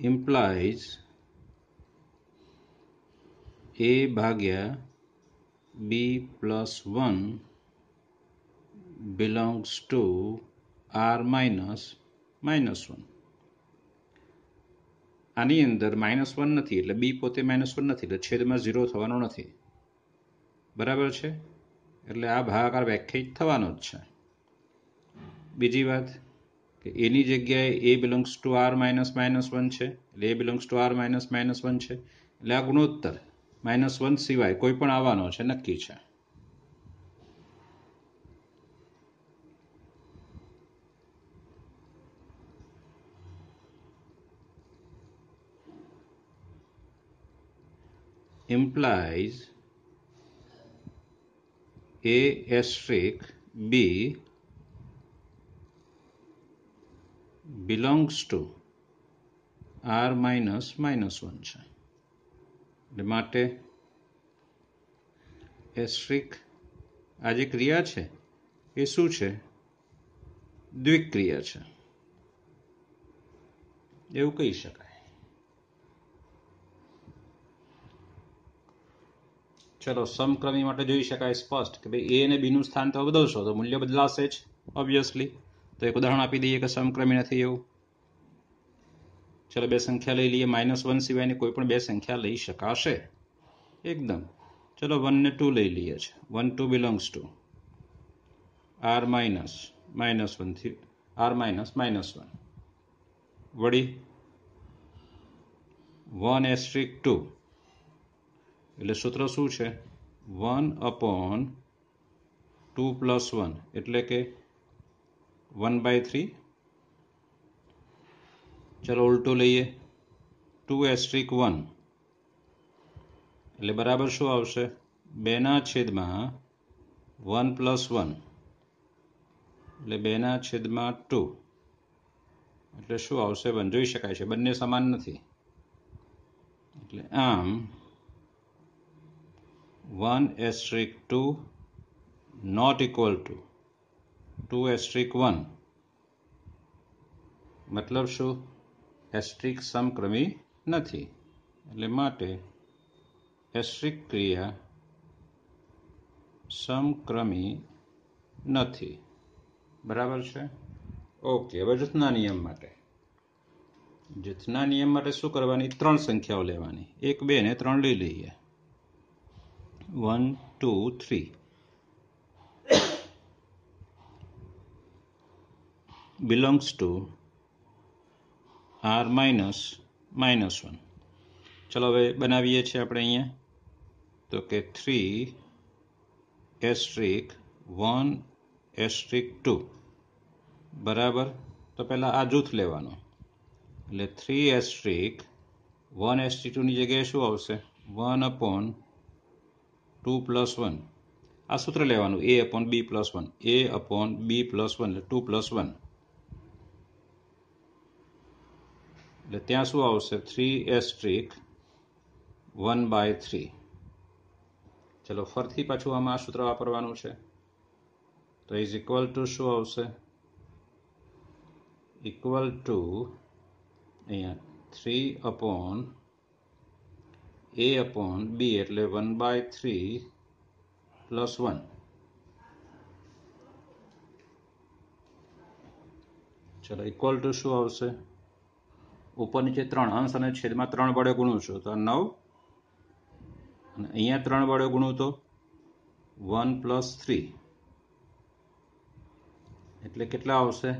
Implies a ભાગ્યા b plus one belongs to r minus minus one આની અંદર માઇનસ વન નથી, એટલે બી પોતે માઇનસ વન નથી, એટલે છેદમાં ઝીરો થવાનો નથી. બરાબર છે? એટલે આ ભાગાકાર વ્યાખ્યાયિત થવાનો જ છે. બીજી વાત કે એની જગ્યાએ a belongs to r minus minus one છે, એટલે a belongs to r minus minus one છે. એટલે આ ગુણોત્તર માઇનસ વન સિવાય કોઈ પણ આવવાનો છે, નક્કી છે. Implies A asterisk B belongs to R minus minus 1 છે. એટલે માટે એસ્ટ્રિક આ જે ક્રિયા છે, એ શું છે? દ્વિક્રિયા છે. એવું કહી શકાય. ચલો, સમક્રમી માટે જોઈ શકાય સ્પષ્ટ કે ભાઈ એ અને બીનું સ્થાન તો બદલશો તો મૂલ્ય બદલાશે જ ઓબ્વિયસલી તો એક ઉદાહરણ આપી દઈએ કે સમક્રમી નથી એવું? ચલો બે સંખ્યા લઈ લઈએ. માઇનસ વન સિવાયની કોઈ પણ બે સંખ્યા લઈ શકાશે? એકદમ. ચલો વન ને ટુ લઈ લઈએ છે. One two belongs to. R minus minus વનથી R minus minus one. વળી? One asterisk two. એટલે સૂત્ર શું છે? One upon two plus one. એટલે કે વન બાય થ્રી ચલો ઉલટું લઈએ ટુ એસ્ટ્રિક વન એટલે બરાબર શું આવશે? બેના છેદમાં વન પ્લસ વન એટલે બેના છેદમાં ટુ। એટલે શું આવશે? વન જોઈ શકાય છે. બંને સમાન નથી। એટલે આમ one asterisk two not equal to. Two asterisk one. મતલબ શું? એસ્ટ્રિક સમક્રમી નથી. એટલે માટે એસ્ટ્રિક ક્રિયા સમક્રમી નથી. બરાબર છે? ઓકે, હવે જૂથના નિયમ માટે. જૂથના નિયમ માટે શું કરવાની? ત્રણ સંખ્યાઓ લેવાની. એક, બે ને ત્રણ લઈ લઈએ. One, two, three. Belongs to r minus minus one ચલો હવે બનાવીએ છીએ આપણે અહીંયા. તો કે three asterisk one asterisk two બરાબર? તો પહેલાં આ જૂથ લેવાનું. એટલે થ્રી એસ્ટ્રિક વન એસ્ટ્રિક ટુની જગ્યાએ શું આવશે? One upon two plus one આ સૂત્ર લેવાનું. A upon b plus one a upon b plus one એટલે ટુ પ્લસ વન એટલે ત્યાં શું આવશે three asterisk one by three ચલો, ફરથી પાછું આમાં આ સૂત્ર વાપરવાનું છે. તો ઇઝ ઇક્વલ ટુ શું આવશે? ઇક્વલ ટુ અહીંયા three upon a upon b એટલે one by three plus one ચલો ઇક્વલ ટુ શું આવશે? ઉપર નીચે ત્રણ અંશ અને છેદમાં ત્રણ વડે ગુણું છું, તો નવ. અને અહીંયા ત્રણ વડે ગુણું તો વન પ્લસ થ્રી. એટલે કેટલા આવશે?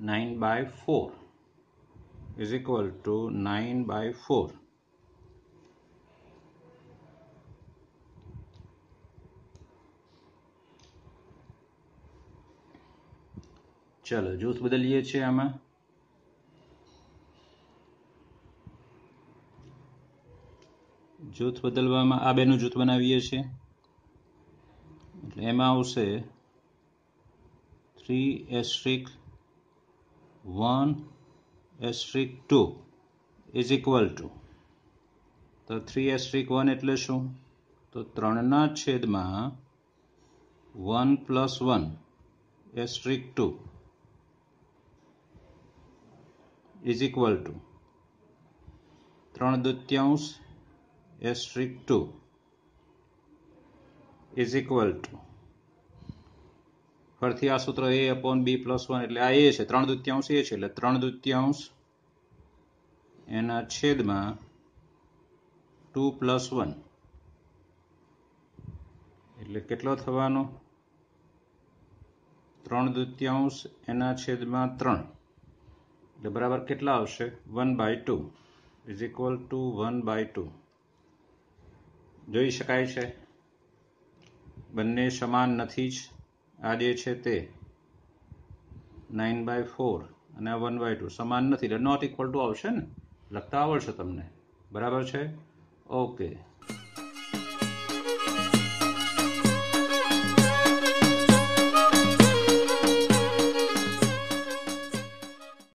Nine by four. Is equal to nine by four. ચલો, જૂથ બદલીએ છીએ આમાં. જૂથ બદલવામાં આ બેનું જૂથ બનાવીએ છીએ. એટલે એમાં આવશે three asterisk one asterisk two is equal to તો થ્રી એસ્ટ્રિક વન એટલે શું? તો ત્રણના છેદમાં one plus one asterisk two is equal to ત્રણ દૃત્યાંશ asterisk two is equal to ફરીથી આ સૂત્ર a upon b plus one એટલે આ એ છે, ત્રણ દૂત્યાંશ એ છે, એટલે ત્રણ દૂત્યાંશ એના છેદમાં ટુ પ્લસ વન એટલે કેટલો થવાનો? ત્રણ દૂત્યાંશ એના છેદમાં ત્રણ. એટલે બરાબર કેટલા આવશે? One by two is equal to one by two જોઈ શકાય છે? બંને સમાન નથી જ. આ જે છે તે નાઇન બાય ફોર અને વન બાય ટુ સમાન નથી. એટલે નોટ ઇક્વલ ટુ આવશે ને? લખતા આવડશે તમને. બરાબર છે? ઓકે